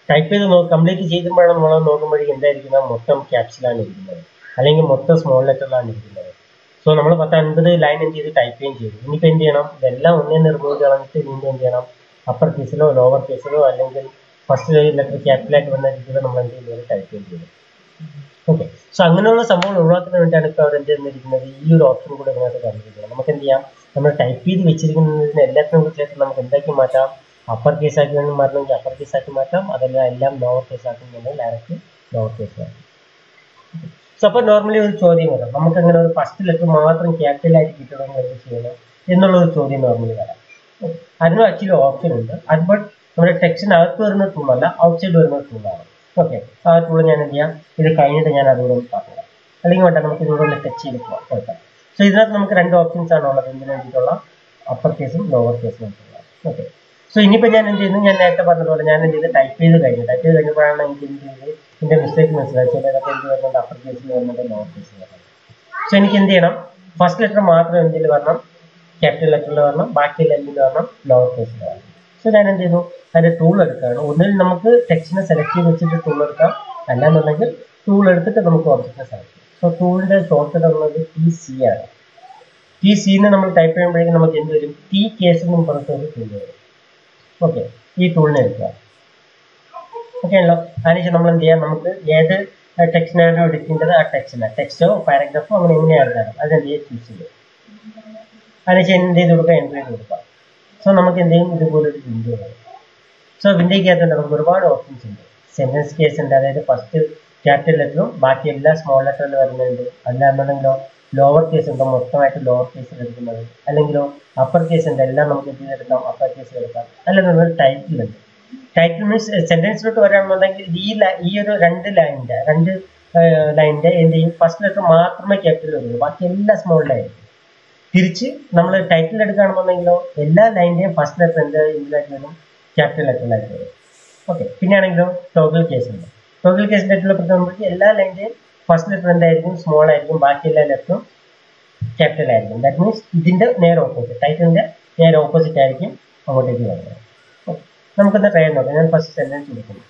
ടൈപ്പ് ചെയ്ത് നോ കംപ്ലീറ്റ് ചെയ്തുമ്പോഴാണ് നമ്മൾ നോക്കുമ്പോഴേക്കും എന്തായിരിക്കുന്നത് മൊത്തം ക്യാപ്സിലാണ് ഇരിക്കുന്നത്. അല്ലെങ്കിൽ മൊത്തം സ്മോൾ ലെറ്ററിലാണ് ഇരിക്കുന്നത്. സോ നമ്മൾ പത്ത് അൻപത് ലൈൻ എന്ത് ചെയ്ത്? ടൈപ്പ് ചെയ്യുകയും ചെയ്തു. ഇനിയിപ്പോൾ എന്ത് ചെയ്യണം? ഇതെല്ലാം ഒന്നേ റിമൂവ് കളഞ്ഞിട്ട് വീണ്ടും എന്ത് ചെയ്യണം? അപ്പർ കേസിലോ ലോവർ കേസിലോ അല്ലെങ്കിൽ ഫസ്റ്റ് ലെറ്റർ ക്യാപിറ്റലായിട്ട് വന്ന രീതിയിൽ നമ്മൾ എന്ത് ചെയ്യുന്നത്? ടൈപ്പ് ചെയ്യുകയും ചെയ്തു. ഓക്കെ സോ അങ്ങനെയുള്ള സംഭവങ്ങൾ ഒഴിവാക്കുന്നതിന് വേണ്ടിയാണ് ഇപ്പോൾ അവർ എന്ത് ചെയ്തിരിക്കുന്നത്? ഈ ഒരു ഓപ്ഷൻ കൂടെ ഇതിനകത്ത് കണ്ടിരിക്കുന്നത് നമുക്ക് എന്ത് ചെയ്യാം? നമ്മൾ ടൈപ്പ് ചെയ്ത് വെച്ചിരിക്കുന്നതിന് എല്ലാത്തിനും കുറിച്ചായിട്ട് നമുക്ക് എന്താക്കി മാറ്റാം? അപ്പർ കേസ് ആക്കി വേണമെങ്കിൽ മാറ്റണമെങ്കിൽ അപ്പർ കേസ് ആക്കി മാറ്റാം. അതല്ല എല്ലാം ലോവർ കേസ് ആക്കുന്നുണ്ടെങ്കിൽ ഡയറക്റ്റ് ലോവർ കേസ് ആക്കും. സോ നോർമലി ഒരു ചോദ്യം വരാം. നമുക്ക് അങ്ങനെ ഒരു ഫസ്റ്റ് ലെറ്റർ മാത്രം ക്യാപിറ്റൽ ആയിട്ട് കിട്ടണമെങ്കിൽ എന്ത് ചെയ്യണം എന്നുള്ള ഒരു ചോദ്യം നോർമലി വരാം. അതിനും ആക്ച്വലി ഓപ്ഷൻ ഉണ്ട്. അത് ബട്ട് നമ്മുടെ ടെക്സ്റ്റിനകത്ത് വരുന്ന ടൂളല്ല ഔട്ട് സൈഡ് വരുന്ന ടൂളാണ് ഓക്കെ ആ ടൂൾ ഞാൻ എന്ത് ചെയ്യാം? ഇത് കഴിഞ്ഞിട്ട് ഞാൻ അതുകൂടെ ഒന്ന് അല്ലെങ്കിൽ വേണ്ട നമുക്ക് ഇതിലൂടെ ഒന്ന് ടച്ച് ചെയ്ത് പോകാം കുഴപ്പമില്ല. സോ ഇതിനകത്ത് നമുക്ക് രണ്ട് ഓപ്ഷൻസ് ആണ് ഉള്ളത്. എന്തിനു വേണ്ടിയിട്ടുള്ള? അപ്പർ കേസും ലോവർ കേസും ഓക്കെ സോ ഇനിയിപ്പോൾ ഞാൻ എന്ത് ചെയ്യുന്നു ഞാൻ നേരത്തെ പറഞ്ഞതുപോലെ ഞാൻ എന്ത് ചെയ്ത്? ടൈപ്പ് ചെയ്ത് കഴിഞ്ഞു. ടൈപ്പ് ചെയ്ത് കഴിഞ്ഞപ്പോഴാണ് എനിക്ക് എന്ത് ചെയ്ത് ഇതിന്റെ മിസ്റ്റേക്ക് മനസ്സിലായി. ചിലതൊക്കെ എന്ത് വരുന്നുണ്ട് അപ്പർ കേസിൽ വരുന്നുണ്ട് ലോവർ കേസിൽ വരുന്നുണ്ട്. സോ എനിക്ക് എന്ത് ചെയ്യണം? ഫസ്റ്റ് ലെറ്റർ മാത്രം എന്തിൽ വരണം? ക്യാപിറ്റൽ ലെറ്ററിൽ വരണം. ബാക്കിയുള്ള എന്തിൽ വരണം? ലോവർ കേസിൽ വരണം. സോ ഞാൻ എന്ത് ചെയ്യുന്നു അതിന്റെ ടൂൾ എടുക്കുകയാണ്. ഒന്നിൽ നമുക്ക് ടെക്സ്റ്റിനെ സെലക്ട് ചെയ്ത് വെച്ചിട്ട് ടൂൾ എടുക്കാം. അല്ലാന്നുണ്ടെങ്കിൽ ടൂൾ എടുത്തിട്ട് നമുക്ക് ഓബ്ജക്റ്റിനെ സെലക്ട് സോ ടൂളിന്റെ ഷോർട്ട് ഉള്ളത് ടി സി ആണ്. ടി സിന്ന് നമ്മൾ ടൈപ്പ് ചെയ്യുമ്പോഴേക്കും നമുക്ക് എന്ത് വരും? ടി കേസ് എന്നും പറഞ്ഞിട്ട് ഒരു ടൂൾ വരും. ഓക്കെ ഈ ടൂളിനെ എടുക്കുക ഓക്കെ ആണല്ലോ അതിനുശേഷം നമ്മൾ എന്ത് ചെയ്യാം? നമുക്ക് ഏത് ടെക്സ്റ്റിനാണോ എടുക്കേണ്ടത് ആ ടെക്സ്റ്റിനെ ടെക്സ്റ്റോ പാരഗ്രാഫോ അങ്ങനെ എങ്ങനെയാണ് എഴുതാനും അത് എന്ത് ചെയ്യാം? ചൂസ് ചെയ്യുക. അതിനുശേഷം എന്ത് ചെയ്ത് കൊടുക്കുക എൻട്രി ചെയ്ത് കൊടുക്കുക സോ നമുക്ക് എന്ത് ചെയ്യും? ഇതുപോലെ ഒരു വിൻഡോ വരും. സോ വിൻഡോയ്ക്കകത്ത് നമുക്ക് ഒരുപാട് ഓപ്ഷൻസ് ഉണ്ട്. സെന്റൻസ് കേസ് ഉണ്ട്. അതായത് ഫസ്റ്റ് ക്യാപിറ്റൽ ലെറ്ററും ബാക്കി എല്ലാ സ്മോൾ ലെറ്ററിൽ വരുന്നുണ്ട്. അല്ലാന്നുണ്ടെങ്കിലോ ലോവർ കേസ് ഉണ്ടോ? മൊത്തമായിട്ട് ലോവർ കേസിൽ എടുക്കുന്നത്. അല്ലെങ്കിലോ അപ്പർ കേസ് ഉണ്ട് എല്ലാം നമുക്ക് എന്ത് ചെയ്തെടുക്കാം? അപ്പർ കേസിൽ എടുക്കാം. അല്ലെങ്കിൽ നമ്മൾ ടൈറ്റിൽ ഉണ്ട്. ടൈറ്റിൽ മീൻസ് സെന്റൻസിലോട്ട് വരാണെന്നുണ്ടെങ്കിൽ ഈ ഈ ഒരു രണ്ട് ലൈനിന്റെ രണ്ട് ലൈനിന്റെ എന്ത് ചെയ്യും? ഫസ്റ്റ് ലെറ്റർ മാത്രമേ ക്യാപിറ്റൽ വരുള്ളൂ ബാക്കി എല്ലാ സ്മോൾ ലൈൻ തിരിച്ച് നമ്മൾ ടൈറ്റിൽ എടുക്കുകയാണെന്നുണ്ടെങ്കിലോ എല്ലാ ലൈനിന്റെയും ഫസ്റ്റ് ലെറ്റർ എന്ത് ഇതിലായിട്ട് വരും? ക്യാപിറ്റൽ ലെറ്ററിലായിട്ട് വരും. ഓക്കെ പിന്നെ ആണെങ്കിലോ ടോഗിൾ കേസ് ഉണ്ട് ടോഗിൾ കേസിന്റെ ആയിട്ടുള്ള പ്രത്യേകം എല്ലാ ലൈനിന്റെയും ഫസ്റ്റ് ലെറ്റർ എന്തായിരിക്കും? സ്മോൾ ആയിരിക്കും. ബാക്കി എല്ലാ ലെറ്ററും ക്യാപിറ്റൽ ആയിരിക്കും. ദാറ്റ് മീൻസ് ഇതിന്റെ നേരെ ഓപ്പോസിറ്റ് ടൈറ്റിലിന്റെ നേരെ ഓപ്പോസിറ്റ് ആയിരിക്കും അങ്ങോട്ടേക്ക് വരുന്നത്. നമുക്കൊന്ന് ട്രൈ നോക്കാം. ഞാൻ ഫസ്റ്റ് സെന്റൻസ് കൊടുക്കുന്നു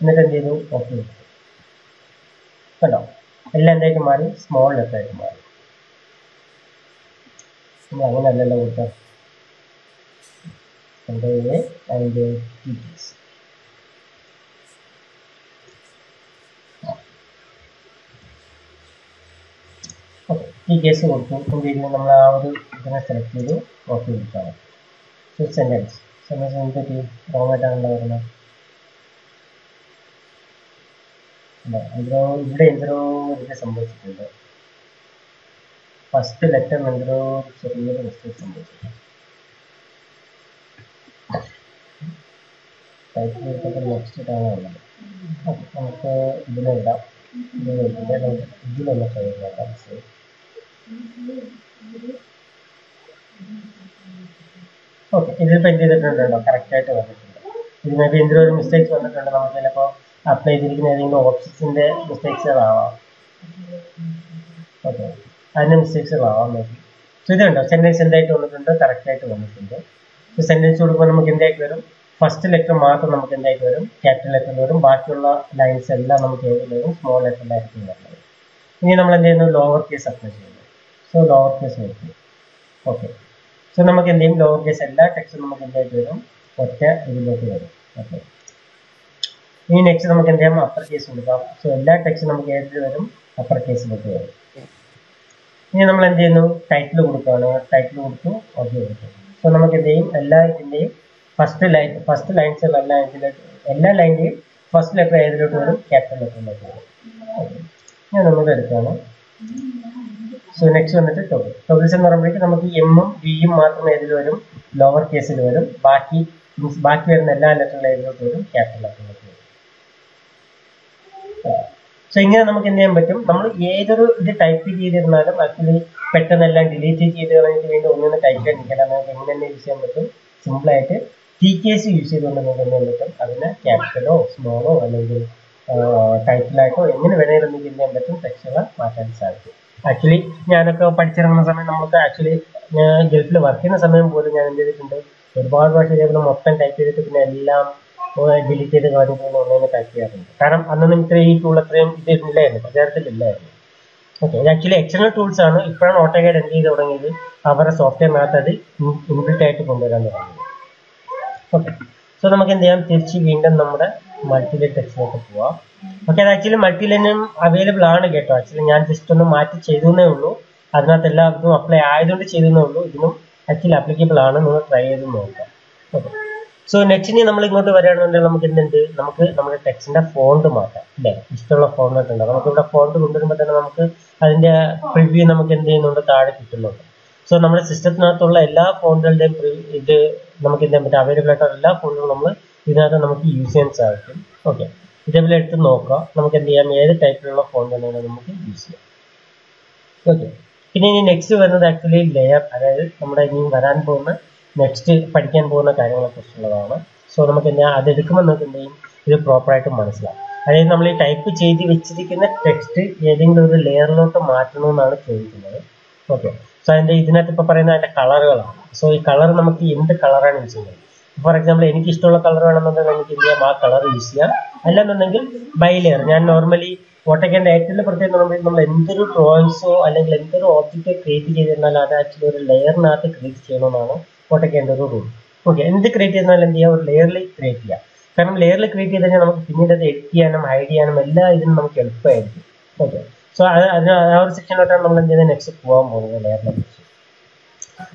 എന്നിട്ട് എന്ത് ചെയ്തു? ഓക്കെ കണ്ടോ? എല്ലാം എന്തായിട്ട് മാറി? സ്മോൾ ലെറ്റർ ആയിട്ട് മാറി. നമ്മൾ അങ്ങനെയല്ലല്ലോ കൊടുക്കാം convey and uh, teachers. Okay ഈ കേസ് കൊടുത്തു എന്ത് ചെയ്യുന്നു നമ്മൾ ആ ഒരു ഇതിനെ സെലക്ട് ചെയ്തു ഓക്കെ കൊടുത്താണ് സോ സെന്റൻസ് സെന്റൻസ് എന്തൊക്കെ റോങ് ആയിട്ടാണല്ലോ വരുന്നത് എന്തോ ഇവിടെ എന്തോ ഇത് സംഭവിച്ചിട്ടുണ്ട്. ഫസ്റ്റ് ലെറ്റർ എന്തോ ചെറിയൊരു മിസ്റ്റേക്ക് സംഭവിച്ചിട്ടുണ്ട്. ടൈപ്പ് ചെയ്തിട്ട് നെക്സ്റ്റ് ഇതാണ് ഉള്ളത് ഓക്കെ നമുക്ക് ഇതിനെ ഇടാം ഇതിനെ ഇതിനെ ഇതിലൊന്ന് ട്രൈ ചെയ്യാം. സേവ് ഓക്കെ ഇതിലിപ്പോൾ എന്ത് ചെയ്തിട്ടുണ്ടോ കറക്റ്റ് ആയിട്ട് വന്നിട്ടുണ്ട്. ഇത് മേ ബി എന്തെങ്കിലും ഒരു മിസ്റ്റേക്സ് വന്നിട്ടുണ്ട്. നമുക്ക് ചിലപ്പോൾ അപ്ലൈ ചെയ്തിരിക്കുന്ന ഏതെങ്കിലും ഓപ്ഷൻസിന്റെ മിസ്റ്റേക്സുകളാവാം ഓക്കെ അതിന്റെ മിസ്റ്റേക്സുകളാവാം മേ ബി സോ ഇതുണ്ടോ സെന്റൻസ് എന്തായിട്ട് വന്നിട്ടുണ്ട്? കറക്റ്റ് ആയിട്ട് വന്നിട്ടുണ്ട്. സോ സെന്റൻസ് കൊടുക്കുമ്പോൾ നമുക്ക് എന്തായിട്ട് വരും? ഫസ്റ്റ് ലെറ്റർ മാത്രം നമുക്ക് എന്തായിട്ട് വരും? ക്യാപിറ്റൽ ലെറ്ററിൽ വരും. ബാക്കിയുള്ള ലൈൻസ് എല്ലാം നമുക്ക് ഏതിൽ വരും? സ്മോൾ ലെറ്ററിലായിരിക്കും വരുന്നത്. ഇനി നമ്മൾ എന്ത് ചെയ്യുന്നു? ലോവർ കേസ് അപ്ലൈ ചെയ്യുന്നു. സോ ലോവർ കേസ് ആയിരിക്കും ഓക്കെ സോ നമുക്ക് എന്ത് ലോവർ കേസ് എല്ലാ ടെക്സ്റ്റും നമുക്ക് എന്തായിട്ട് വരും? ഒറ്റ ഇതിലേക്ക് വരും. ഓക്കെ ഇനി നെക്സ്റ്റ് നമുക്ക് എന്ത് ചെയ്യാം? അപ്പർ കേസ് കൊടുക്കാം. സോ എല്ലാ ടെക്സ്റ്റും നമുക്ക് ഏതിൽ വരും? അപ്പർ കേസിലേക്ക് വരും. ഇനി നമ്മൾ എന്ത് ചെയ്യുന്നു? ടൈറ്റിൽ കൊടുക്കുകയാണ്. ടൈറ്റിൽ കൊടുത്തു ഓക്കെ കൊടുത്തു സോ നമുക്ക് എന്ത് ചെയ്യും? എല്ലാ ഇതിന്റെയും ഫസ്റ്റ് ലൈൻ ഫസ്റ്റ് ലൈൻസ് എല്ലാ ഇതിലേക്ക് എല്ലാ ലൈന്റെയും ഫസ്റ്റ് ലെറ്റർ ഏതിലോട്ട് വരും? ക്യാപിറ്റൽ ലെറ്ററിലേക്ക് വരും. ഞാൻ ഒന്നുകൂടെ എടുക്കുകയാണ് സോ നെക്സ്റ്റ് വന്നിട്ട് ടോബിൾ ടോബിൾസ് എന്ന് പറയുമ്പോഴേക്കും നമുക്ക് എമ്മും വിയും മാത്രം ഏതിൽ വരും. ലോവർ കേസിൽ വരും. ബാക്കി മീൻസ് ബാക്കി വരുന്ന എല്ലാ ലെറ്ററിലും ഏതിലോട്ട് വരും. ക്യാപിറ്റൽ ലെറ്ററിലേക്ക് വരും. സോ ഇങ്ങനെ നമുക്ക് എന്ത് ചെയ്യാൻ പറ്റും? നമ്മൾ ഏതൊരു ഇത് ടൈപ്പ് ചെയ്തിരുന്നാലും ആക്ച്വലി പെട്ടെന്ന് എല്ലാം ഡിലീറ്റ് ചെയ്ത് കളഞ്ഞിട്ട് വീണ്ടും ഒന്നും ടൈപ്പ് ചെയ്യാൻ നിൽക്കണം. നമുക്ക് എങ്ങനെ തന്നെ യൂസ് ചെയ്യാൻ പറ്റും? സിമ്പിളായിട്ട് ടി കേസ് യൂസ് ചെയ്തുകൊണ്ട് നമുക്ക് എന്ത് ചെയ്യാൻ പറ്റും? അതിനെ ക്യാപിറ്റലോ സ്മോളോ അല്ലെങ്കിൽ ടൈറ്റിലായിട്ടോ എങ്ങനെ വേണമെങ്കിലും എന്ത് ചെയ്യാൻ പറ്റും? ടെക്സ്റ്റുകൾ മാറ്റാൻ സാധിക്കും. ആക്ച്വലി ഞാനൊക്കെ പഠിച്ചിറങ്ങുന്ന സമയം നമുക്ക് ആക്ച്വലി ഞാൻ ഗൾഫിൽ വർക്ക് ചെയ്യുന്ന സമയം പോലും ഞാൻ എന്ത് ചെയ്തിട്ടുണ്ട്? ഒരുപാട് പ്രാവശ്യം ഇതേപോലെ മൊത്തം ടൈപ്പ് ചെയ്തിട്ട് പിന്നെ എല്ലാം ഡിലീറ്റ് ചെയ്ത് കാര്യങ്ങൾ ഓൺലൈനിൽ ടൈപ്പ് ചെയ്യാറുണ്ട്. കാരണം അന്നൊന്നും ഇത്രയും ഈ ടൂൾ അത്രയും ഇല്ലായിരുന്നു പ്രചാരത്തിലില്ലായിരുന്നു. ഓക്കെ ആക്ച്വലി എക്സ്റ്റേണൽ ടൂൾസ് ആണ്. ഇപ്പോഴാണ് ഓട്ടോകാഡ് എന്ത് ചെയ്ത് തുടങ്ങിയത്? അവരുടെ സോഫ്റ്റ്വെയറിനകത്ത് അത് ഇൻബിൽറ്റ് ആയിട്ട് കൊണ്ടുവരാൻ തുടങ്ങിയത്. ഓക്കെ സോ നമുക്ക് എന്ത് ചെയ്യാം? തിരിച്ച് വീണ്ടും നമ്മുടെ മൾട്ടിലൈൻ ടെക്സ്റ്റിലേക്ക് പോവാം. ഓക്കെ അത് ആക്ച്വലി മൾട്ടിലൈനും അവൈലബിൾ ആണ് കേട്ടോ. ആക്ച്വലി ഞാൻ ജസ്റ്റ് ഒന്ന് മാറ്റി ചെയ്തേ ഉള്ളൂ. അതിനകത്ത് എല്ലാവർക്കും അപ്ലൈ ആയതുകൊണ്ട് ചെയ്തേ ഉള്ളൂ. ഇതിനും ആക്ച്വലി അപ്ലിക്കബിൾ ആണ്. നിങ്ങൾ ട്രൈ ചെയ്ത് നോക്കാം ഓക്കെ സോ നെക്സ്റ്റ് ഇനി നമ്മൾ ഇങ്ങോട്ട് വരികയാണെന്നുണ്ടെങ്കിൽ നമുക്ക് എന്തുണ്ട്? നമുക്ക് നമ്മുടെ ടെക്സ്റ്റിന്റെ ഫോണ്ട് മാറ്റാം. അല്ലേ? ഇഷ്ടമുള്ള ഫോണ്ട് ഉണ്ട്. നമുക്ക് ഇവിടെ ഫോണ്ട് കൊണ്ടുവരുമ്പോൾ തന്നെ നമുക്ക് അതിന്റെ പ്രിവ്യൂ നമുക്ക് എന്ത് ചെയ്യുന്നുണ്ട്? താഴെ കിട്ടുന്നുണ്ട്. സോ നമ്മുടെ സിസ്റ്റത്തിനകത്തുള്ള എല്ലാ ഫോണ്ടുകളുടെയും ഇത് നമുക്ക് എന്ത് ചെയ്യാൻ പറ്റും? അവൈലബിൾ ആയിട്ടുള്ള എല്ലാ ഫോണ്ടുകളും നമ്മൾ ഇതിനകത്ത് നമുക്ക് യൂസ് ചെയ്യാൻ സാധിക്കും? ഓക്കെ ഇതേപോലെ എടുത്ത് നോക്കുക. നമുക്ക് എന്ത് ചെയ്യാം? ഏത് ടൈപ്പിലുള്ള ഫോണ്ട് വേണമെങ്കിലും നമുക്ക് യൂസ് ചെയ്യാം. ഓക്കെ പിന്നെ ഇനി നെക്സ്റ്റ് വരുന്നത് ആക്ച്വലി ലെയർ അതായത് നമ്മുടെ ഇനി വരാൻ പോകുന്ന നെക്സ്റ്റ് പഠിക്കാൻ പോകുന്ന കാര്യങ്ങളെ കുറിച്ചുള്ളതാണ്. സോ നമുക്ക് എന്താ അത് എടുക്കുമ്പോൾ നമുക്ക് എന്ത് ചെയ്യും? ഇത് പ്രോപ്പറായിട്ട് മനസ്സിലാവും. അതായത് നമ്മൾ ഈ ടൈപ്പ് ചെയ്ത് വെച്ചിരിക്കുന്ന ടെക്സ്റ്റ് ഏതെങ്കിലും ഒരു ലെയറിലോട്ട് മാറ്റണമെന്നാണ് ചോദിക്കുന്നത്. ഓക്കെ സോ അതിന്റെ ഇതിനകത്ത് ഇപ്പോൾ പറയുന്ന അതിന്റെ കളറുകളാണ് സോ ഈ കളർ നമുക്ക് എന്ത് കളറാണ് യൂസ് ചെയ്യുന്നത്? ഫോർ എക്സാമ്പിൾ എനിക്ക് ഇഷ്ടമുള്ള കളർ വേണമെന്നുണ്ടെങ്കിൽ നമുക്ക് എന്ത് ചെയ്യാം? ആ കളർ യൂസ് ചെയ്യാം. അല്ലെന്നുണ്ടെങ്കിൽ ബൈലെയർ ഞാൻ നോർമലി ഓട്ടോക്കാന്റെ ഏറ്റവും പ്രത്യേകത പറയുമ്പോൾ നമ്മൾ എന്തൊരു ഡ്രോയിങ്സോ അല്ലെങ്കിൽ എന്തൊരു ഓബ്ജക്റ്റ് ക്രിയേറ്റ് ചെയ്തിരുന്നാൽ അത് ആക്ച്വലി ഒരു ലെയറിനകത്ത് ക്രിയേറ്റ് ചെയ്യണമെന്നാണ് ഓട്ടോക്കാന്റെ ഒരു റൂൾ ഓക്കെ എന്ത് ക്രിയേറ്റ് ചെയ്താലും എന്ത് ചെയ്യാം? ഒരു ലെയറിൽ ക്രിയേറ്റ് ചെയ്യാം. കാരണം ലെയറിൽ ക്രിയേറ്റ് ചെയ്ത് കഴിഞ്ഞാൽ നമുക്ക് പിന്നീട് അത് എഡിറ്റ് ചെയ്യാനും ഹൈഡ് ചെയ്യാനും എല്ലാ ഇതിനും നമുക്ക് എളുപ്പമായിരിക്കും. ഓക്കെ സോ അത് അതിന് ആ ഒരു സെക്ഷനിലോട്ടാണ് നമ്മൾ എന്ത് ചെയ്യുന്നത്? നെക്സ്റ്റ് പോകാൻ പോകുന്നത് ലെയറിനെ കുറിച്ച്.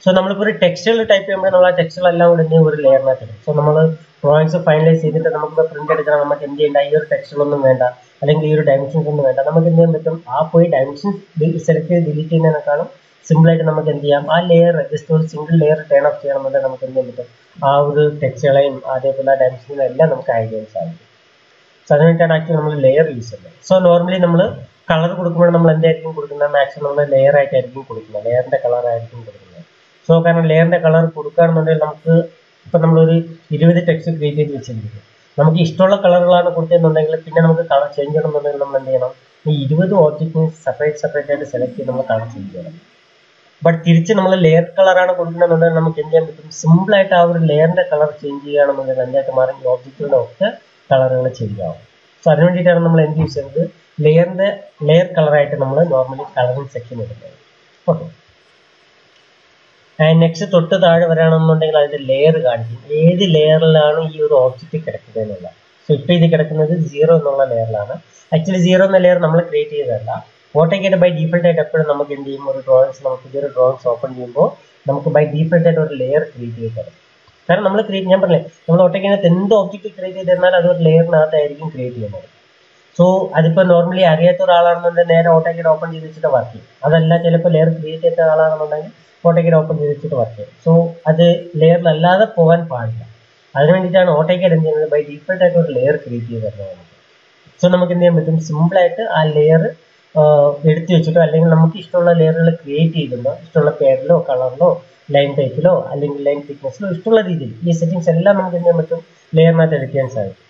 സോ നമ്മളിപ്പോൾ ഒരു ടെക്സ്റ്റുകൾ ടൈപ്പ് ചെയ്യുമ്പോൾ നമ്മൾ ആ ടെക്സ്റ്റുകളെല്ലാം കൂടെ എന്ത് ചെയ്യും ഒരു ലെയറിനകത്ത് ഇടും സോ നമ്മൾ ഡ്രോയിങ്സ് ഫൈനലൈസ് ചെയ്തിട്ട് നമുക്ക് പ്രിന്റ് എടുക്കണം. നമുക്ക് എന്ത് ചെയ്യേണ്ട? ഈ ഒരു ടെക്സ്റ്റുകളൊന്നും വേണ്ട. അല്ലെങ്കിൽ ഈ ഒരു ഡയമെൻഷൻസ് ഒന്നും വേണ്ട. നമുക്ക് എന്ത് ചെയ്യാൻ പറ്റും? ആ പോയി ഡയമെൻഷൻസ് സെലക്ട് ചെയ്ത് ഡിലീറ്റ് ചെയ്യുന്നതിനേക്കാളും സിമ്പിൾ ആയിട്ട് നമുക്ക് എന്ത് ചെയ്യാം? ആ ലെയർ ജസ്റ്റ് ഒരു സിംഗിൾ ലെയർ ടേൺ ഓഫ് ചെയ്യണമെന്നുണ്ടെങ്കിൽ നമുക്ക് എന്ത് ചെയ്യാൻ പറ്റും? ആ ഒരു ടെക്സ്റ്റുകളെയും അതേപോലെ ആ ഡയമെൻഷനും എല്ലാം നമുക്ക് ആഡ് ചെയ്യാൻ സാധിക്കും. സോ അതിനായിട്ടാണ് ആക്ച്വലി നമ്മൾ ലെയർ യൂസ് ചെയ്യുന്നത്. സോ നോർമലി നമ്മൾ കളർ കൊടുക്കുമ്പോൾ നമ്മൾ എന്തായിരിക്കും കൊടുക്കുന്നത്? മാക്സിമം നമ്മൾ ലെയർ ആയിട്ടായിരിക്കും കൊടുക്കുന്നത്. ലെയറിന്റെ കളർ ആയിരിക്കും കൊടുക്കുന്നത്. സോ കാരണം ലെയറിന്റെ കളർ കൊടുക്കുകയാണെന്നുണ്ടെങ്കിൽ നമുക്ക് ഇപ്പൊ നമ്മളൊരു ഇരുപത് ടെക്സ്റ്റ് ക്രിയേറ്റ് ചെയ്ത് വെച്ചിരിക്കും നമുക്ക് ഇഷ്ടമുള്ള കളറുകളാണ് കൊടുത്തതെന്നുണ്ടെങ്കിൽ പിന്നെ നമുക്ക് കളർ ചേഞ്ച് ചെയ്യണമെന്നുണ്ടെങ്കിൽ നമ്മൾ എന്ത് ചെയ്യണം? ഈ ഇരുപത് ഓബ്ജക്റ്റിന് സെപ്പറേറ്റ് സെപ്പറേറ്റ് ആയിട്ട് സെലക്ട് ചെയ്ത് നമ്മൾ കളർ ചേഞ്ച് ചെയ്യണം. ബട്ട് തിരിച്ച് നമ്മൾ ലെയർ കളറാണ് കൊടുക്കണമെന്നുണ്ടെങ്കിൽ നമുക്ക് എന്ത് ചെയ്യാൻ പറ്റും? സിമ്പിൾ ആയിട്ട് ആ ഒരു ലെയറിന്റെ കളർ ചേഞ്ച് ചെയ്യുകയാണെന്നുണ്ടെങ്കിൽ എന്തായിട്ട് മാറും ഓബ്ജക്റ്റുകളുടെ ഒക്കെ കളറുകൾ ആവും. സോ അതിന് വേണ്ടിയിട്ടാണ് നമ്മൾ എന്ത് യൂസ് ചെയ്യുന്നത്? ലെയറിന്റെ ലെയർ കളറായിട്ട് നമ്മൾ നോർമലി കളറിംഗ് സെക്ഷൻ എടുക്കുന്നത് ഓക്കെ നെക്സ്റ്റ് തൊട്ട് താഴെ വരാണെന്നുണ്ടെങ്കിൽ അതിന്റെ ലെയർ കാണിക്കും. ഏത് ലെയറിലാണ് ഈ ഒരു ഓബ്ജക്റ്റ് കിടക്കുന്നത് എന്നുള്ള സോ ഇപ്പൊ ഇത് കിടക്കുന്നത് സീറോ എന്നുള്ള ലെയറിലാണ് ആക്ച്വലി സീറോ എന്ന ലെയർ നമ്മൾ ക്രിയേറ്റ് ചെയ്തതല്ല. ഓട്ടോക്കേറ്റ് ബൈ ഡീഫൾട്ട് ആയിട്ട് എപ്പോഴും നമുക്ക് എന്ത് ചെയ്യും? ഒരു ഡ്രോയിങ്സ് നമുക്ക് പുതിയൊരു ഡ്രോയിങ്സ് ഓപ്പൺ ചെയ്യുമ്പോൾ നമുക്ക് ബൈ ഡീഫൾട്ട് ആയിട്ട് ഒരു ലെയർ ക്രിയേറ്റ് ചെയ്ത് തരും. കാരണം നമ്മൾ ക്രിയേറ്റ് ഞാൻ പറഞ്ഞില്ലേ നമ്മൾ ഓട്ടോക്കേനകത്ത് എന്ത് ഓബ്ജക്റ്റ് ക്രിയേറ്റ് ചെയ്ത് തന്നാൽ അത് ഒരു ലെയറിനകത്തായിരിക്കും ക്രിയേറ്റ് ചെയ്യുന്നത്. സോ അതിപ്പോ നോർമലി അറിയാത്ത ഒരാളാണെന്നുണ്ടെങ്കിൽ നേരെ ഓട്ടോക്കേറ്റ് ഓപ്പൺ ചെയ്ത് വെച്ചിട്ട് വർക്ക് ചെയ്യും. അതല്ല ചിലപ്പോൾ ലെയർ ക്രിയേറ്റ് ചെയ്ത ആളാണെന്നുണ്ടെങ്കിൽ ഓട്ടോക്കേറ്റ് ഓപ്പൺ ചെയ്ത് വെച്ചിട്ട് വർക്ക് ചെയ്യും. സോ അത് ലെയറിലല്ലാതെ പോകാൻ പാടില്ല. അതിന് വേണ്ടിയിട്ടാണ് ഓട്ടോക്കേറ്റ് എന്ത് ചെയ്യുന്നത്? ബൈ ഡീഫൾട്ട് ആയിട്ട് ഒരു ലെയർ ക്രിയേറ്റ് ചെയ്ത് തരുന്നത് സോ നമുക്ക് എന്ത് ചെയ്യാൻ പറ്റും? സിമ്പിൾ ആയിട്ട് ആ ലെയർ എടുത്തു വെച്ചിട്ടോ അല്ലെങ്കിൽ നമുക്ക് ഇഷ്ടമുള്ള ലെയറുകൾ ക്രിയേറ്റ് ചെയ്തിട്ടോ ഇഷ്ടമുള്ള പേരിലോ കളറിലോ ലൈൻ ടൈപ്പിലോ അല്ലെങ്കിൽ ലൈൻ തിക്നെസ്സിലോ ഇഷ്ടമുള്ള രീതിയിൽ ഈ സെറ്റിംഗ്സ് എല്ലാം നമുക്ക് എന്ത് ചെയ്യാൻ പറ്റും? ലെയറിനകത്ത് എടുക്കാൻ സാധിക്കും.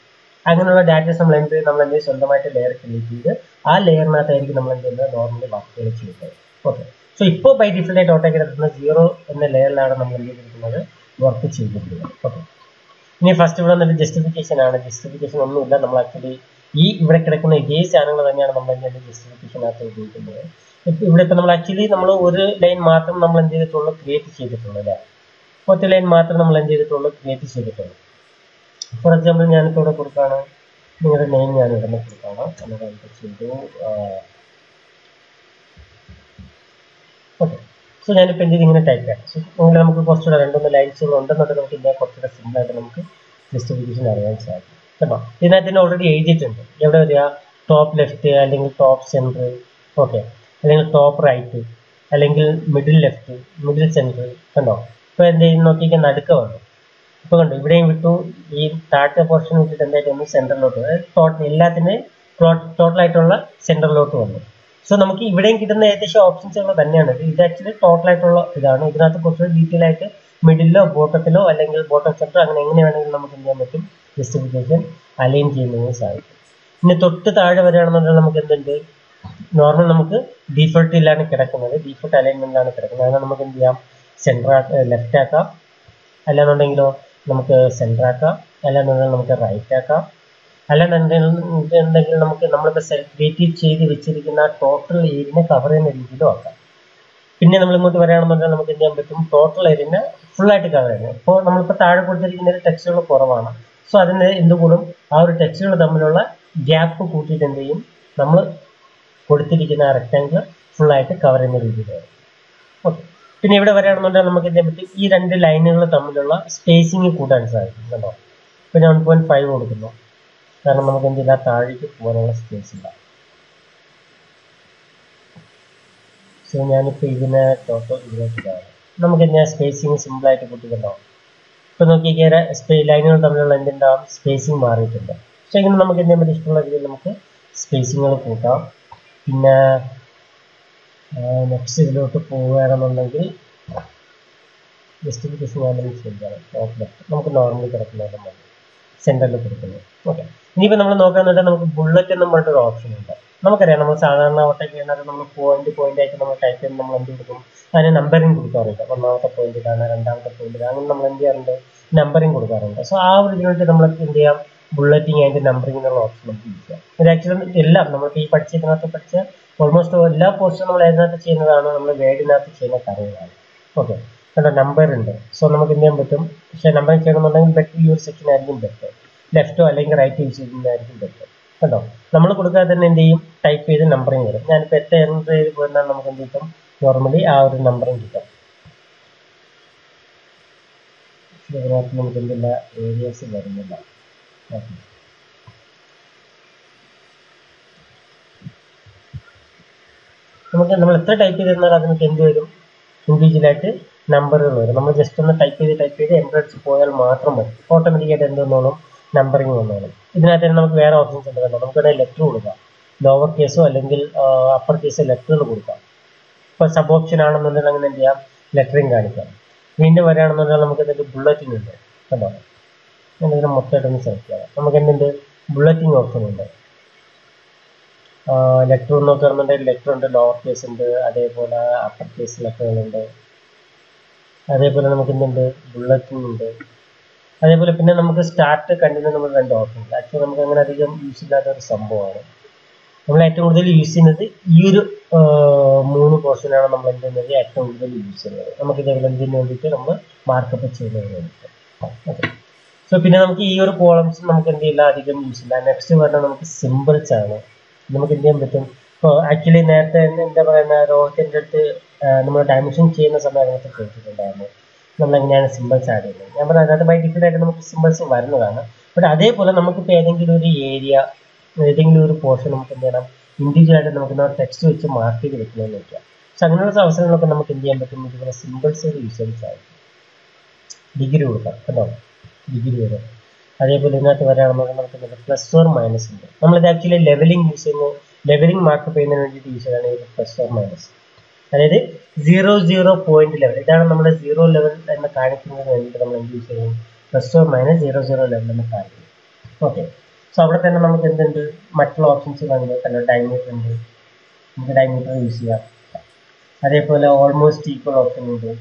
അങ്ങനെയുള്ള ഡാറ്റാസ് നമ്മൾ എന്ത്? നമ്മൾ എന്ത്? സ്വന്തമായിട്ട് ലെയർ ക്രിയേറ്റ് ചെയ്ത് ആ ലെയറിനകത്തായിരിക്കും നമ്മൾ എന്ത് ചെയ്യുന്നത്? നോർമലി വർക്കുകൾ ചെയ്യുന്നത്. ഓക്കെ സോ ഇപ്പോൾ ബൈ ഡിഫറെന്റ് ആയിട്ട് ഓട്ടോക്കെ സീറോ എന്ന ലെയറിലാണ് നമ്മൾ എന്ത് ചെയ്തിരിക്കുന്നത്? വർക്ക് ചെയ്തിരിക്കുന്നത്. ഓക്കെ ഇനി ഫസ്റ്റ് ഇവിടെ വന്നിട്ട് ജസ്റ്റിഫിക്കേഷൻ ആണ്. ജസ്റ്റിഫിക്കേഷൻ ഒന്നുമില്ല. നമ്മൾ ആക്ച്വലി ഈ ഇവിടെ കിടക്കുന്ന ഇതേ സാധനങ്ങൾ തന്നെയാണ് നമ്മൾ എന്ത് ജസ്റ്റിഫിക്കേഷൻ ജസ്റ്റിഫിക്കേഷനകത്ത് ഉപയോഗിക്കുന്നത്. ഇപ്പം ഇവിടെ ഇപ്പൊ നമ്മൾ ആക്ച്വലി നമ്മൾ ഒരു ലൈൻ മാത്രം നമ്മൾ എന്ത് ചെയ്തിട്ടുള്ളൂ? ക്രിയേറ്റ് ചെയ്തിട്ടുള്ളൂ അല്ലേ? ഒറ്റ ലൈൻ മാത്രം നമ്മൾ എന്ത് ചെയ്തിട്ടുള്ളൂ? ക്രിയേറ്റ് ചെയ്തിട്ടുള്ളൂ. ഫോർ എക്സാമ്പിൾ ഞാനിപ്പോൾ ഇവിടെ കൊടുക്കുകയാണ് നിങ്ങളുടെ നെയിം ഞാൻ ഇവിടെ കൊടുക്കുകയാണ് എന്നിട്ട് എന്ത് ഓക്കെ സോ ഞാനിപ്പോൾ ചെയ്തു? ഇങ്ങനെ ടൈപ്പ് ചെയ്യാം സോ ഇങ്ങനെ നമുക്ക് കുറച്ചുകൂടെ രണ്ടൊന്ന് ലൈൻസ് ഉണ്ടെന്നുണ്ടെങ്കിൽ നമുക്ക് ഇതിനെ കുറച്ചുകൂടെ സിമ്പിൾ ആയിട്ട് നമുക്ക് ജസ്റ്റിഫിക്കേഷൻ അറിയാൻ സാധിക്കും. കേട്ടോ? ഇതിനകത്ത് തന്നെ ഓൾറെഡി എഴുതിയിട്ടുണ്ട്. എവിടെ വരിക? ടോപ്പ് ലെഫ്റ്റ് അല്ലെങ്കിൽ ടോപ്പ് സെന്റർ ഓക്കെ അല്ലെങ്കിൽ ടോപ്പ് റൈറ്റ് അല്ലെങ്കിൽ മിഡിൽ ലെഫ്റ്റ് മിഡിൽ സെന്റർ കണ്ടോ? ഇപ്പോൾ എന്ത് ചെയ്യുന്ന നോക്കിക്കാൻ നടുക്ക വന്നു. ഇപ്പോൾ കണ്ടു ഇവിടെയും വിട്ടു. ഈ താഴത്തെ പോർഷൻ വിട്ടിട്ട് എന്തായിട്ട് വന്നു സെന്ററിലോട്ട് അതായത് ടോട്ടൽ ആയിട്ടുള്ള സെന്ററിലോട്ട് വന്നു. സോ നമുക്ക് ഇവിടെയും കിട്ടുന്ന ഏകദേശം ഓപ്ഷൻസുകൾ തന്നെയാണ്. ഇത് ആക്ച്വലി ടോട്ടൽ ആയിട്ടുള്ള ഇതാണ്. ഇതിനകത്ത് കുറച്ചുകൂടി ഡീറ്റെയിൽ ആയിട്ട് മിഡിലോ ബോട്ടത്തിലോ അല്ലെങ്കിൽ ബോട്ടം സെന്റർ അങ്ങനെ എങ്ങനെ വേണമെങ്കിലും നമുക്ക് എന്ത് ചെയ്യാൻ പറ്റും. ജസ്റ്റിഫിക്കേഷൻ അലൈൻ ചെയ്യുന്നതിന് സാധിക്കും പിന്നെ തൊട്ട് താഴെ വരികയാണെന്നുണ്ടെങ്കിൽ നമുക്ക് എന്തുണ്ട്? നോർമൽ നമുക്ക് ഡീഫോൾട്ട് ഇല്ലാണ് കിടക്കുന്നത്. ഡീഫോൾട്ട് അലൈൻമെന്റിലാണ് കിടക്കുന്നത്. അതിനെ നമുക്ക് എന്ത് ചെയ്യാം? സെന്റർ ലെഫ്റ്റ് ആക്കാം. അല്ലാന്നുണ്ടെങ്കിലോ നമുക്ക് സെന്റർ ആക്കാം. അല്ലാന്നുണ്ടെങ്കിൽ നമുക്ക് റൈറ്റ് ആക്കാം. അല്ലാന്നുണ്ടെങ്കിൽ നമുക്ക് നമ്മളിപ്പോൾ ക്രിയേറ്റ് ചെയ്ത് വെച്ചിരിക്കുന്ന ടോട്ടൽ ഏരിയനെ കവർ ചെയ്യുന്ന രീതിയിലും ആക്കാം. പിന്നെ നമ്മൾ ഇങ്ങോട്ട് വരികയാണെന്നുണ്ടെങ്കിൽ നമുക്ക് എന്ത് ചെയ്യാൻ പറ്റും? ടോട്ടൽ ഏരിയനെ ഫുൾ ആയിട്ട് കവർ ചെയ്യുന്നത് ഇപ്പോൾ നമ്മളിപ്പോൾ താഴെ കൊടുത്തിരിക്കുന്ന ടെക്സ്റ്റുകൾ കുറവാണ്. സോ അതിന് എന്തുകൂടും ആ ഒരു ടെക്സ്റ്റുകൾ തമ്മിലുള്ള ഗ്യാപ്പ് കൂട്ടിയിട്ട് എന്ത് ചെയ്യും? നമ്മൾ കൊടുത്തിരിക്കുന്ന ആ റെക്ടാങ്കിൾ ഫുൾ ആയിട്ട് കവർ ചെയ്യുന്ന രീതിയിലാണ് ഓക്കെ പിന്നെ ഇവിടെ വരികയാണെന്നുണ്ടെങ്കിൽ നമുക്ക് എന്ത് പറ്റും ഈ രണ്ട് ലൈനുകൾ തമ്മിലുള്ള സ്പേസിങ് കൂട്ടാൻ സാധിക്കും കേട്ടോ. പിന്നെ വൺ പോയിന്റ് ഫൈവ് കൊടുക്കുന്നു. കാരണം നമുക്ക് എന്ത് ചെയ്താൽ താഴേക്ക് പോകാനുള്ള സ്പേസ് ഇല്ല. സോ ഞാനിപ്പോൾ ഇതിനെ ടോട്ടൽ ഇതിലേക്ക് ഇതാണ് നമുക്ക് ഞാൻ സ്പേസിങ് സിമ്പിളായിട്ട് കൂട്ടിക്കണ്ടോ ഇപ്പൊ നോക്കിയാൽ ലൈനുകൾ തമ്മിലുള്ള എന്തുണ്ടാവും? സ്പേസിങ് മാറിയിട്ടുണ്ട്. പക്ഷേ ഇങ്ങനെ നമുക്ക് എന്ത് ചെയ്യാൻ പറ്റും ഇഷ്ടമുള്ള രീതിയിൽ നമുക്ക് സ്പേസിങ്ങുകൾ കൂട്ടാം. പിന്നെ നെക്സ്റ്റ് ഇതിലോട്ട് പോവുകയാണെന്നുണ്ടെങ്കിൽ ജസ്റ്റിഫിക്കേഷൻ ഞാൻ ചെയ്താണ് ടോപ്പ് ലെഫ്റ്റ് നമുക്ക് നോർമലി കിടക്കുന്നത് മതി. സെന്ററിൽ കൊടുക്കുന്നത്. ഓക്കെ ഇനിയിപ്പോൾ നമ്മൾ നോക്കുകയാണെന്നുണ്ടെങ്കിൽ നമുക്ക് ബുള്ളറ്റ് എന്ന് പറഞ്ഞിട്ടൊരു ഓപ്ഷൻ ഉണ്ട്. നമുക്കറിയാം നമ്മൾ സാധാരണ ഒട്ടൊക്കെ ചെയ്യുന്നത് നമ്മൾ പോയിന്റ് പോയിന്റ് ആയിട്ട് നമ്മൾ ടൈപ്പ് ചെയ്ത് നമ്മൾ എന്ത് കൊടുക്കും? അതിന് നമ്പറിങ് കൊടുക്കാറുണ്ട്. ഒന്നാമത്തെ പോയിന്റ് ഇതാണ് രണ്ടാമത്തെ പോയിന്റ് ഇതാണ് അങ്ങനെ നമ്മൾ എന്ത് ചെയ്യാറുണ്ട്? നമ്പറിങ് കൊടുക്കാറുണ്ട്. സോ ആ ഒരു ഇതിനായിട്ട് നമ്മൾ എന്ത് ചെയ്യാം? ബുള്ളറ്റിങ് അതിന്റെ നമ്പറിംഗ് എന്നുള്ള ഓപ്ഷൻ നമുക്ക് യൂസ് ഇത് ആക്ച്വലി എല്ലാം നമുക്ക് ഈ പഠിച്ചതിനകത്ത് പഠിച്ച ഓൾമോസ്റ്റ് എല്ലാ പോസ്റ്റും നമ്മൾ ഏതിനകത്ത് ചെയ്യുന്നതാണ് നമ്മൾ വേഡിനകത്ത് ചെയ്യുന്ന കാര്യങ്ങളാണ് ഓക്കെ കണ്ടോ നമ്പർ ഉണ്ട്. സോ നമുക്ക് എന്ത് ചെയ്യാൻ പറ്റും? പക്ഷേ നമ്പർ ചെയ്യണമെന്നുണ്ടെങ്കിൽ ബെറ്റർ യൂസ് സെക്ഷൻ ആയിരിക്കും ബെറ്റർ ലെഫ്റ്റോ അല്ലെങ്കിൽ റൈറ്റ് യൂസ് ചെയ്യുന്നതായിരിക്കും ബെറ്റർ കണ്ടോ? നമ്മൾ കൊടുക്കാതെ തന്നെ എന്ത് ചെയ്യും? ടൈപ്പ് ചെയ്ത് നമ്പറിംഗ് വരും. ഞാനിപ്പോൾ എത്ര എന്റർ ചെയ്ത് പോയിരുന്നാൽ നമുക്ക് എന്ത് കിട്ടും? നോർമലി ആ ഒരു നമ്പറും കിട്ടും. ഇതിനകത്ത് നമുക്ക് എന്തില്ല? ഏരിയസ് വരുന്നില്ല. ഓക്കെ നമുക്ക് നമ്മൾ എത്ര ടൈപ്പ് ചെയ്തിരുന്നാൽ അതിനൊക്കെ എന്ത് വരും? ഇൻഡിവിജ്വലായിട്ട് നമ്പറുകൾ വരും. നമ്മൾ ജസ്റ്റ് ഒന്ന് ടൈപ്പ് ചെയ്ത് ടൈപ്പ് ചെയ്ത് അടിച്ച് പോയാൽ മാത്രം മതി. ഓട്ടോമാറ്റിക്കായിട്ട് എന്ത് വന്നോളും? നമ്പറിങ് വന്നോളും. ഇതിനകത്ത് തന്നെ നമുക്ക് വേറെ ഓപ്ഷൻസ് ഉണ്ട് കണ്ടോ നമുക്ക് വേണമെങ്കിൽ ലെറ്റർ കൊടുക്കാം. ലോവർ കേസോ അല്ലെങ്കിൽ അപ്പർ കേസോ ലെറ്ററുകൾ കൊടുക്കാം. ഇപ്പോൾ സബ് ഓപ്ഷൻ ആണെന്നുണ്ടെങ്കിൽ അങ്ങനെ എന്ത് ചെയ്യാം? ലെറ്ററിങ് കാണിക്കാം. വീണ്ടും വരികയാണെന്നുണ്ടെങ്കിൽ നമുക്ക് എന്തെങ്കിലും ബുള്ളറ്റിംഗ് ഉണ്ട്. കണ്ടോ? ഇതിനെ മൊത്തമായിട്ടൊന്ന് സെലക്ട് ചെയ്യാം. നമുക്ക് എന്തുണ്ട്? ബുള്ളറ്റിംഗ് ഓപ്ഷൻ ഉണ്ട്. ലെറ്റർ നോക്കുകയാണെന്നുണ്ടെങ്കിൽ ലെറ്റർ ഉണ്ട് ലോവർ കേസ് ഉണ്ട് അതേപോലെ അപ്പർ കേസ് ലെറ്ററുകളുണ്ട് അതേപോലെ നമുക്ക് എന്തുണ്ട്? ബുള്ളറ്റിൻ ഉണ്ട്. അതേപോലെ പിന്നെ നമുക്ക് സ്റ്റാർട്ട് കണ്ടിന്യൂ നമ്മൾ രണ്ട് ഓപ്ഷൻ ഉണ്ട്. ആക്ച്വലി നമുക്ക് അങ്ങനെ അധികം യൂസ് ഇല്ലാത്ത ഒരു സംഭവമാണ്. നമ്മൾ ഏറ്റവും കൂടുതൽ യൂസ് ചെയ്യുന്നത് ഈ ഒരു മൂന്ന് പോർഷനാണ് നമ്മൾ എന്ത് ചെയ്യുന്നത്? ഏറ്റവും കൂടുതൽ യൂസ് ചെയ്യുന്നത്. നമുക്ക് ഇതേപോലെ എന്തിനു വേണ്ടിയിട്ട് നമ്മൾ മാർക്കപ്പ് ചെയ്യുന്നതിന് വേണ്ടിയിട്ട്. ഓക്കെ സോ പിന്നെ നമുക്ക് ഈ ഒരു കോളംസ് നമുക്ക് എന്ത് ചെയ്യില്ല? അധികം യൂസ് ഇല്ല. നെക്സ്റ്റ് പറഞ്ഞാൽ നമുക്ക് സിമ്പിൾസ് ആണ്. നമുക്ക് എന്ത് ചെയ്യാൻ പറ്റും ഇപ്പോൾ ആക്ച്വലി നേരത്തെ എന്താ പറയുന്ന രോഹിത്തിന്റെ അടുത്ത് നമ്മൾ ഡയമെൻഷൻ ചെയ്യുന്ന സമയം അതിനകത്ത് കേട്ടിട്ടുണ്ടായിരുന്നു നമ്മൾ എങ്ങനെയാണ് സിമ്പിൾസ് ആഡ് ചെയ്യുന്നത്? ഞാൻ പറഞ്ഞത് അതിനകത്ത് ബൈ ഡിഫറെന്റ് ആയിട്ട് നമുക്ക് സിമ്പിൾസ് വരുന്നതാണ്. ബട്ട് അതേപോലെ നമുക്കിപ്പോൾ ഏതെങ്കിലും ഒരു ഏരിയ ഏതെങ്കിലും ഒരു പോർഷൻ നമുക്ക് എന്ത് ചെയ്യണം? ഇൻഡിവിജ്വൽ ആയിട്ട് നമുക്ക് ടെക്സ്റ്റ് വെച്ച് മാർക്ക് ചെയ്ത് വെക്കണമെന്ന് വെക്കാം. സോ അങ്ങനെയുള്ള അവസരങ്ങളൊക്കെ നമുക്ക് എന്ത് ചെയ്യാൻ പറ്റും? ഇതുപോലെ സിമ്പിൾസ് യൂസ് ചെയ്ത് ഡിഗ്രി കൊടുക്കാം. കേട്ടോ? ഡിഗ്രി വരെ അതേപോലെ ഇതിനകത്ത് വരാണെന്നുണ്ടെങ്കിൽ നമുക്ക് പ്ലസ് ഓർ മൈനസ് ഉണ്ട്. നമ്മൾ നമ്മളിത് ആക്ച്വലി ലെവലിംഗ് യൂസ് ചെയ്യുന്നു. ലെവലിംഗ് മാർക്ക് ചെയ്യുന്നതിന് വേണ്ടിയിട്ട് യൂസ് ചെയ്താണ് ഇത് പ്ലസ് ഓർ മൈനസ് അതായത് സീറോ സീറോ പോയിന്റ് ലെവൽ ഇതാണ് നമ്മുടെ സീറോ ലെവൽ എന്ന് കാണിക്കുന്നതിന് വേണ്ടിയിട്ട് നമ്മൾ എന്ത് യൂസ് ചെയ്യും plus or minus zero zero level എന്ന് കാണിക്കുന്നു. ഓക്കെ സോ അവിടെ തന്നെ നമുക്ക് എന്തുണ്ട്? മറ്റുള്ള ഓപ്ഷൻസ് കണ്ട് തന്നെ ഡയമീറ്റർ ഉണ്ട്. നമുക്ക് ഡയമീറ്റർ യൂസ് ചെയ്യാം. അതേപോലെ ഓൾമോസ്റ്റ് ഈക്വൽ ഓപ്ഷൻ ഉണ്ട്.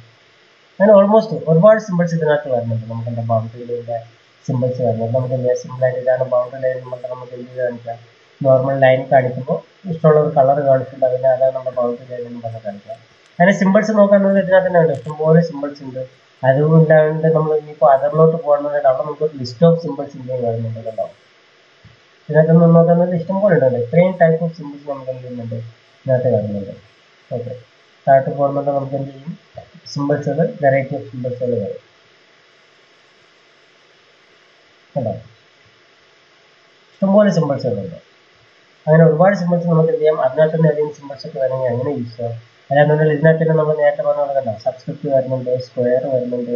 അങ്ങനെ ഓൾമോസ്റ്റ് ഒരുപാട് സിമ്പിൾസ് ഇതിനകത്ത് വരുന്നുണ്ട്. നമുക്ക് എന്താ ബൗണ്ടറിയിലൂടെ സിമ്പിൾസ് ചെയ്യാം നമുക്ക് എന്ത് സിമ്പിൾ ആയിട്ട് ഇതാണ് ബൗണ്ടറി ലൈൻ നമുക്ക് നമുക്ക് എന്ത് കാണിക്കാം? നോർമൽ ലൈൻ കാണിക്കുമ്പോൾ ഇഷ്ടമുള്ള ഒരു കളർ കാണിച്ചിട്ടുണ്ട്. അതിന് അതാണ് നമ്മുടെ ബൗണ്ടറി ലൈൻ എന്ന് പറഞ്ഞ് കാണിക്കാം അങ്ങനെ സിമ്പിൾസ് നോക്കാനുള്ളത് ഇതിനകത്ത് തന്നെ ഉണ്ട്. ഇഷ്ടംപോലെ സിമ്പിൾസ് ഉണ്ട്. അതുകൊണ്ടാണ് നമ്മൾ ഇനിയിപ്പോൾ അതറിലോട്ട് പോകുന്നതായിട്ട് അവിടെ നമുക്ക് ഒരു ലിസ്റ്റ് ഓഫ് സിമ്പിൾസ് ഇന്ത്യയിൽ വരുന്നുണ്ട് കേട്ടോ. ഇതിനകത്ത് നിന്ന് നോക്കുന്നത് ഇഷ്ടംപോലെ ഉണ്ട് ഇത്രയും ടൈപ്പ് ഓഫ് സിമ്പിൾസ് നമുക്ക് എന്ത് ചെയ്യുന്നുണ്ട്? ഇതിനകത്ത് വരുന്നുണ്ട് ഓക്കെ താഴത്ത് പോകുമ്പോൾ നമുക്ക് എന്ത് ചെയ്യും? സിമ്പിൾസുകൾ വെറൈറ്റി ഓഫ് സിമ്പിൾസുകൾ വരും. കേട്ടോ ഇഷ്ടംപോലെ ഉണ്ട് അങ്ങനെ ഒരുപാട് സിമ്പിൾസ് നമുക്ക് എന്ത് ചെയ്യാം അതിനകത്ത് തന്നെ അധികം സിമ്പിൾസ് ഒക്കെ വേണമെങ്കിൽ അങ്ങനെ യൂസ് ചെയ്യാം? അല്ലാന്നുണ്ടെങ്കിൽ ഇതിനകത്ത് തന്നെ നമ്മൾ നേരത്തെ പറഞ്ഞ പോലെ കണ്ടോ സബ്സ്ക്രിപ്റ്റ് വരുന്നുണ്ട് സ്ക്വയർ വരുന്നുണ്ട്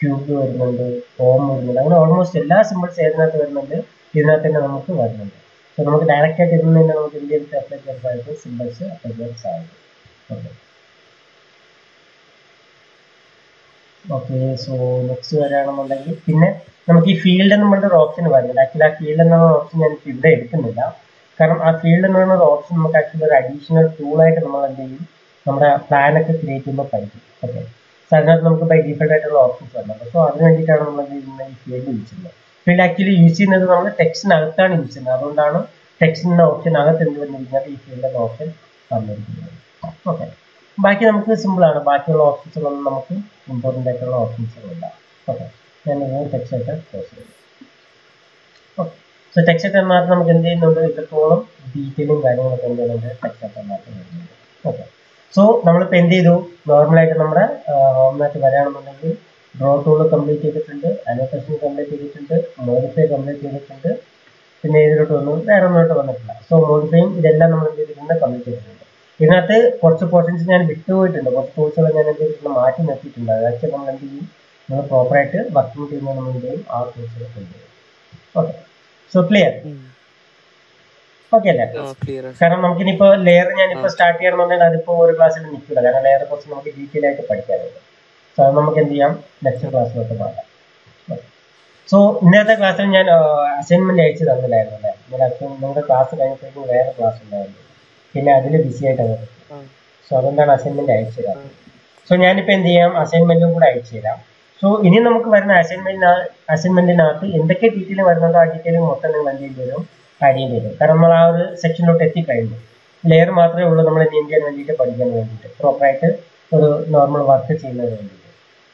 ക്യൂബ് വരുന്നുണ്ട് ഫോം വരുന്നുണ്ട്. അങ്ങനെ ഓൾമോസ്റ്റ് എല്ലാ സിമ്പിൾസ് ഏതിനകത്ത് വരുന്നുണ്ട് ഇതിനകത്ത് തന്നെ നമുക്ക് വരുന്നുണ്ട്. സോ നമുക്ക് ഡയറക്റ്റ് ആയിട്ട് ഇതിൽ തന്നെ നമുക്ക് ഇന്ത്യയിൽ അപ്ലൈ ചെയ്യാൻ സിമ്പിൾസ് അപ്ലൈ ചെയ്യാൻ സാധിക്കും ഓക്കെ ഓക്കെ സോ നെക്സ്റ്റ് വരാണെന്നുണ്ടെങ്കിൽ പിന്നെ നമുക്ക് ഈ ഫീൽഡ് എന്ന് പറഞ്ഞൊരു ഓപ്ഷൻ വരുന്നുണ്ട് ആക്ച്വലി ആ ഫീൽഡ് എന്ന ഓപ്ഷൻ ഞാൻ ഇവിടെ എടുക്കുന്നില്ല. കാരണം ആ ഫീൽഡ് എന്ന് പറയുന്ന ഒരു ഓപ്ഷൻ നമുക്ക് ആക്ച്വലി ഒരു അഡീഷണൽ ടൂളായിട്ട് നമ്മൾ എന്ത് ചെയ്യും? നമ്മുടെ പ്ലാനൊക്കെ ക്രിയേറ്റ് ചെയ്യുമ്പോൾ പഠിക്കും. ഓക്കെ സോ അതിനകത്ത് നമുക്ക് ബൈ ഡിഫറെന്റ് ആയിട്ടുള്ള ഓപ്ഷൻസ് വരുന്നത് സോ അതിന് വേണ്ടിയിട്ടാണ് നമ്മൾ ഈ ഫീൽഡ് യൂസ് ചെയ്യുന്നത്. ഫീൽഡ് ആക്ച്വലി യൂസ് ചെയ്യുന്നത് നമ്മൾ ടെക്സ്റ്റിനകത്താണ് യൂസ് ചെയ്യുന്നത്. അതുകൊണ്ടാണ് ടെക്സ്റ്റിന്റെ ഓപ്ഷനകത്ത് എന്ത് വന്നിരിക്കുന്നത്? ഈ ഫീൽഡിന്റെ ഓപ്ഷൻ വന്നിരിക്കുന്നത്. ഓക്കെ ബാക്കി നമുക്ക് സിമ്പിൾ ആണ്. ബാക്കിയുള്ള ഓപ്ഷൻസുകളൊന്നും നമുക്ക് ഇമ്പോർട്ടന്റ് ആയിട്ടുള്ള ഓപ്ഷൻസുകളില്ല ഓക്കെ ഞാൻ ഇത് ടെക്സ്റ്റ് ആയിട്ട് ക്ലോസ് ചെയ്യും. ഓക്കെ സോ ടെക്സ്റ്റ് ആയിട്ട് മാത്രം നമുക്ക് എന്ത് ചെയ്യുന്നുണ്ട്? ഇത്രത്തോളം ഡീറ്റെയിലും കാര്യങ്ങളൊക്കെ എന്ത് ചെയ്യുന്നുണ്ട്? ടെക്സ്റ്റ് ആയിട്ട് മാത്രം വരുന്നുണ്ട്. ഓക്കെ സോ നമ്മളിപ്പോൾ എന്ത് ചെയ്തു? നോർമലായിട്ട് നമ്മുടെ ഹോമിനകത്ത് വരികയാണെന്നുണ്ടെങ്കിൽ ഡ്രോ ടൂൾ കംപ്ലീറ്റ് ചെയ്തിട്ടുണ്ട് അനോട്ടേഷൻ കംപ്ലീറ്റ് ചെയ്തിട്ടുണ്ട് മോഡിഫൈ കംപ്ലീറ്റ് ചെയ്തിട്ടുണ്ട്. പിന്നെ ഇതിലോട്ട് വന്നു വേറെ ഒന്നോട്ട് വന്നിട്ടില്ല. സോ മോഡിഫൈയും ഇതെല്ലാം നമ്മൾ എന്ത് ചെയ്തിട്ടുണ്ട്? കംപ്ലീറ്റ് ചെയ്തിട്ടുണ്ട്. ഇതിനകത്ത് കുറച്ച് പോർഷൻസ് ഞാൻ വിട്ടുപോയിട്ടുണ്ട്. കുറച്ച് പോർഷൻ ഞാൻ എന്ത് ചെയ്തിട്ടുണ്ട്? മാറ്റി നിർത്തിയിട്ടുണ്ട്. അതൊക്കെ നമ്മൾ എന്ത് ചെയ്യും? നമ്മൾ പ്രോപ്പറായിട്ട് വർക്കിംഗ് ടീമിനെ നമ്മൾ എന്ത് ചെയ്യും ആ ടൂൾസുകൾ കൊണ്ടുവരും. ഓക്കെ സോ ക്ലിയർ ഓക്കെ അല്ലേ? കാരണം നമുക്ക് ഇനിയിപ്പോ ലെയർ ഞാൻ ഞാനിപ്പോ സ്റ്റാർട്ട് ചെയ്യണമെന്നുണ്ടെങ്കിൽ അതിപ്പോ ഒരു ക്ലാസ്സിൽ നിൽക്കില്ല കാരണം ലെയർ കുറച്ച് നമുക്ക് ഡീറ്റെയിൽ ആയിട്ട് പഠിക്കാനുണ്ട്. സോ അത് നമുക്ക് എന്ത് ചെയ്യാം? നെക്സ്റ്റ് ക്ലാസ്സിലോട്ട് മാറാം സോ ഇന്നത്തെ ക്ലാസ്സിൽ ഞാൻ അസൈൻമെന്റ് അയച്ചു തന്നില്ലായിരുന്നു അല്ലേ? ഞാൻ actually നിങ്ങളുടെ ക്ലാസ് കഴിഞ്ഞപ്പോഴേക്കും വേറെ ക്ലാസ് ഉണ്ടായിരുന്നു. പിന്നെ അതിൽ ബിസി ആയിട്ട് അത് സോ അതുകൊണ്ടാണ് അസൈൻമെന്റ് അയച്ചു തരാം സോ ഞാനിപ്പോൾ എന്ത് ചെയ്യാം? അസൈൻമെന്റും കൂടെ അയച്ചു തരാം. സോ ഇനി നമുക്ക് വരുന്ന അസൈൻമെന്റ് അസൈൻമെന്റിനകത്ത് എന്തൊക്കെ ഡീറ്റെയിൽ വരുന്നുണ്ടോ ആ ഡീറ്റെയിൽ മൊത്തം നിങ്ങൾ എന്ത് ചെയ്യേണ്ടി വരും? ആഡ് ചെയ്യേണ്ടി വരും. കാരണം നമ്മൾ ആ ഒരു സെക്ഷനിലോട്ട് എത്തിക്കഴിഞ്ഞു. ലെയർ മാത്രമേ ഉള്ളൂ നമ്മൾ എന്ത് ചെയ്യാൻ വേണ്ടിയിട്ട് പഠിക്കാൻ വേണ്ടിയിട്ട്. പ്രോപ്പറായിട്ട് ഒരു നോർമൽ വർക്ക് ചെയ്യുന്നതിന് വേണ്ടിയിട്ട്.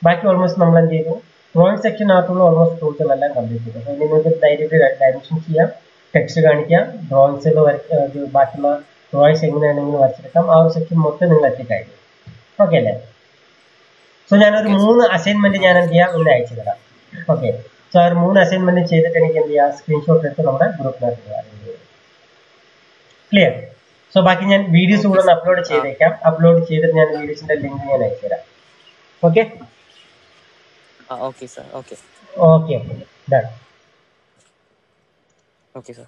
ബാക്കി ഓൾമോസ്റ്റ് നമ്മൾ എന്ത് ചെയ്തു? ഡ്രോയിങ് സെക്ഷനകത്തുള്ള ഓൾമോസ്റ്റ് ടൂൾസുകളെല്ലാം കംപ്ലീറ്റ് ചെയ്തു. അപ്പോൾ നിങ്ങൾക്ക് ധൈര്യമായിട്ട് ഡയമെൻഷൻ ചെയ്യാം. ടെക്സ്റ്റ് കാണിക്കാം. ഡ്രോയിങ്സുകൾ വരയ്ക്കുക ബാക്കിയുള്ള ഡ്രോയിങ്സ് എങ്ങനെയാണെങ്കിലും വരച്ചെടുക്കാം. ആ ഒരു സെക്ഷൻ മൊത്തം നിങ്ങൾ എത്തിക്കഴിഞ്ഞു. ഓക്കെ അല്ലേ? സോ ഞാനൊരു മൂന്ന് അസൈൻമെന്റ് ഞാൻ എന്ത് ചെയ്യാം? ഇന്ന് അയച്ചു തരാം. ഓക്കെ സോ ആ ഒരു മൂന്ന് അസൈൻമെന്റ് ചെയ്തിട്ട് എനിക്ക് എന്ത് ചെയ്യാം? സ്ക്രീൻഷോട്ട് എടുത്ത് നമ്മുടെ ഗ്രൂപ്പിനകത്ത് ക്ലിയർ സോ ബാക്കി ഞാൻ വീഡിയോസ് കൂടെ ഒന്ന് അപ്ലോഡ് ചെയ്തേക്കാം. അപ്ലോഡ് ചെയ്തിട്ട് ഞാൻ വീഡിയോസിന്റെ ലിങ്ക് ഞാൻ അയച്ചു തരാം. Okay okay sir okay okay done okay sir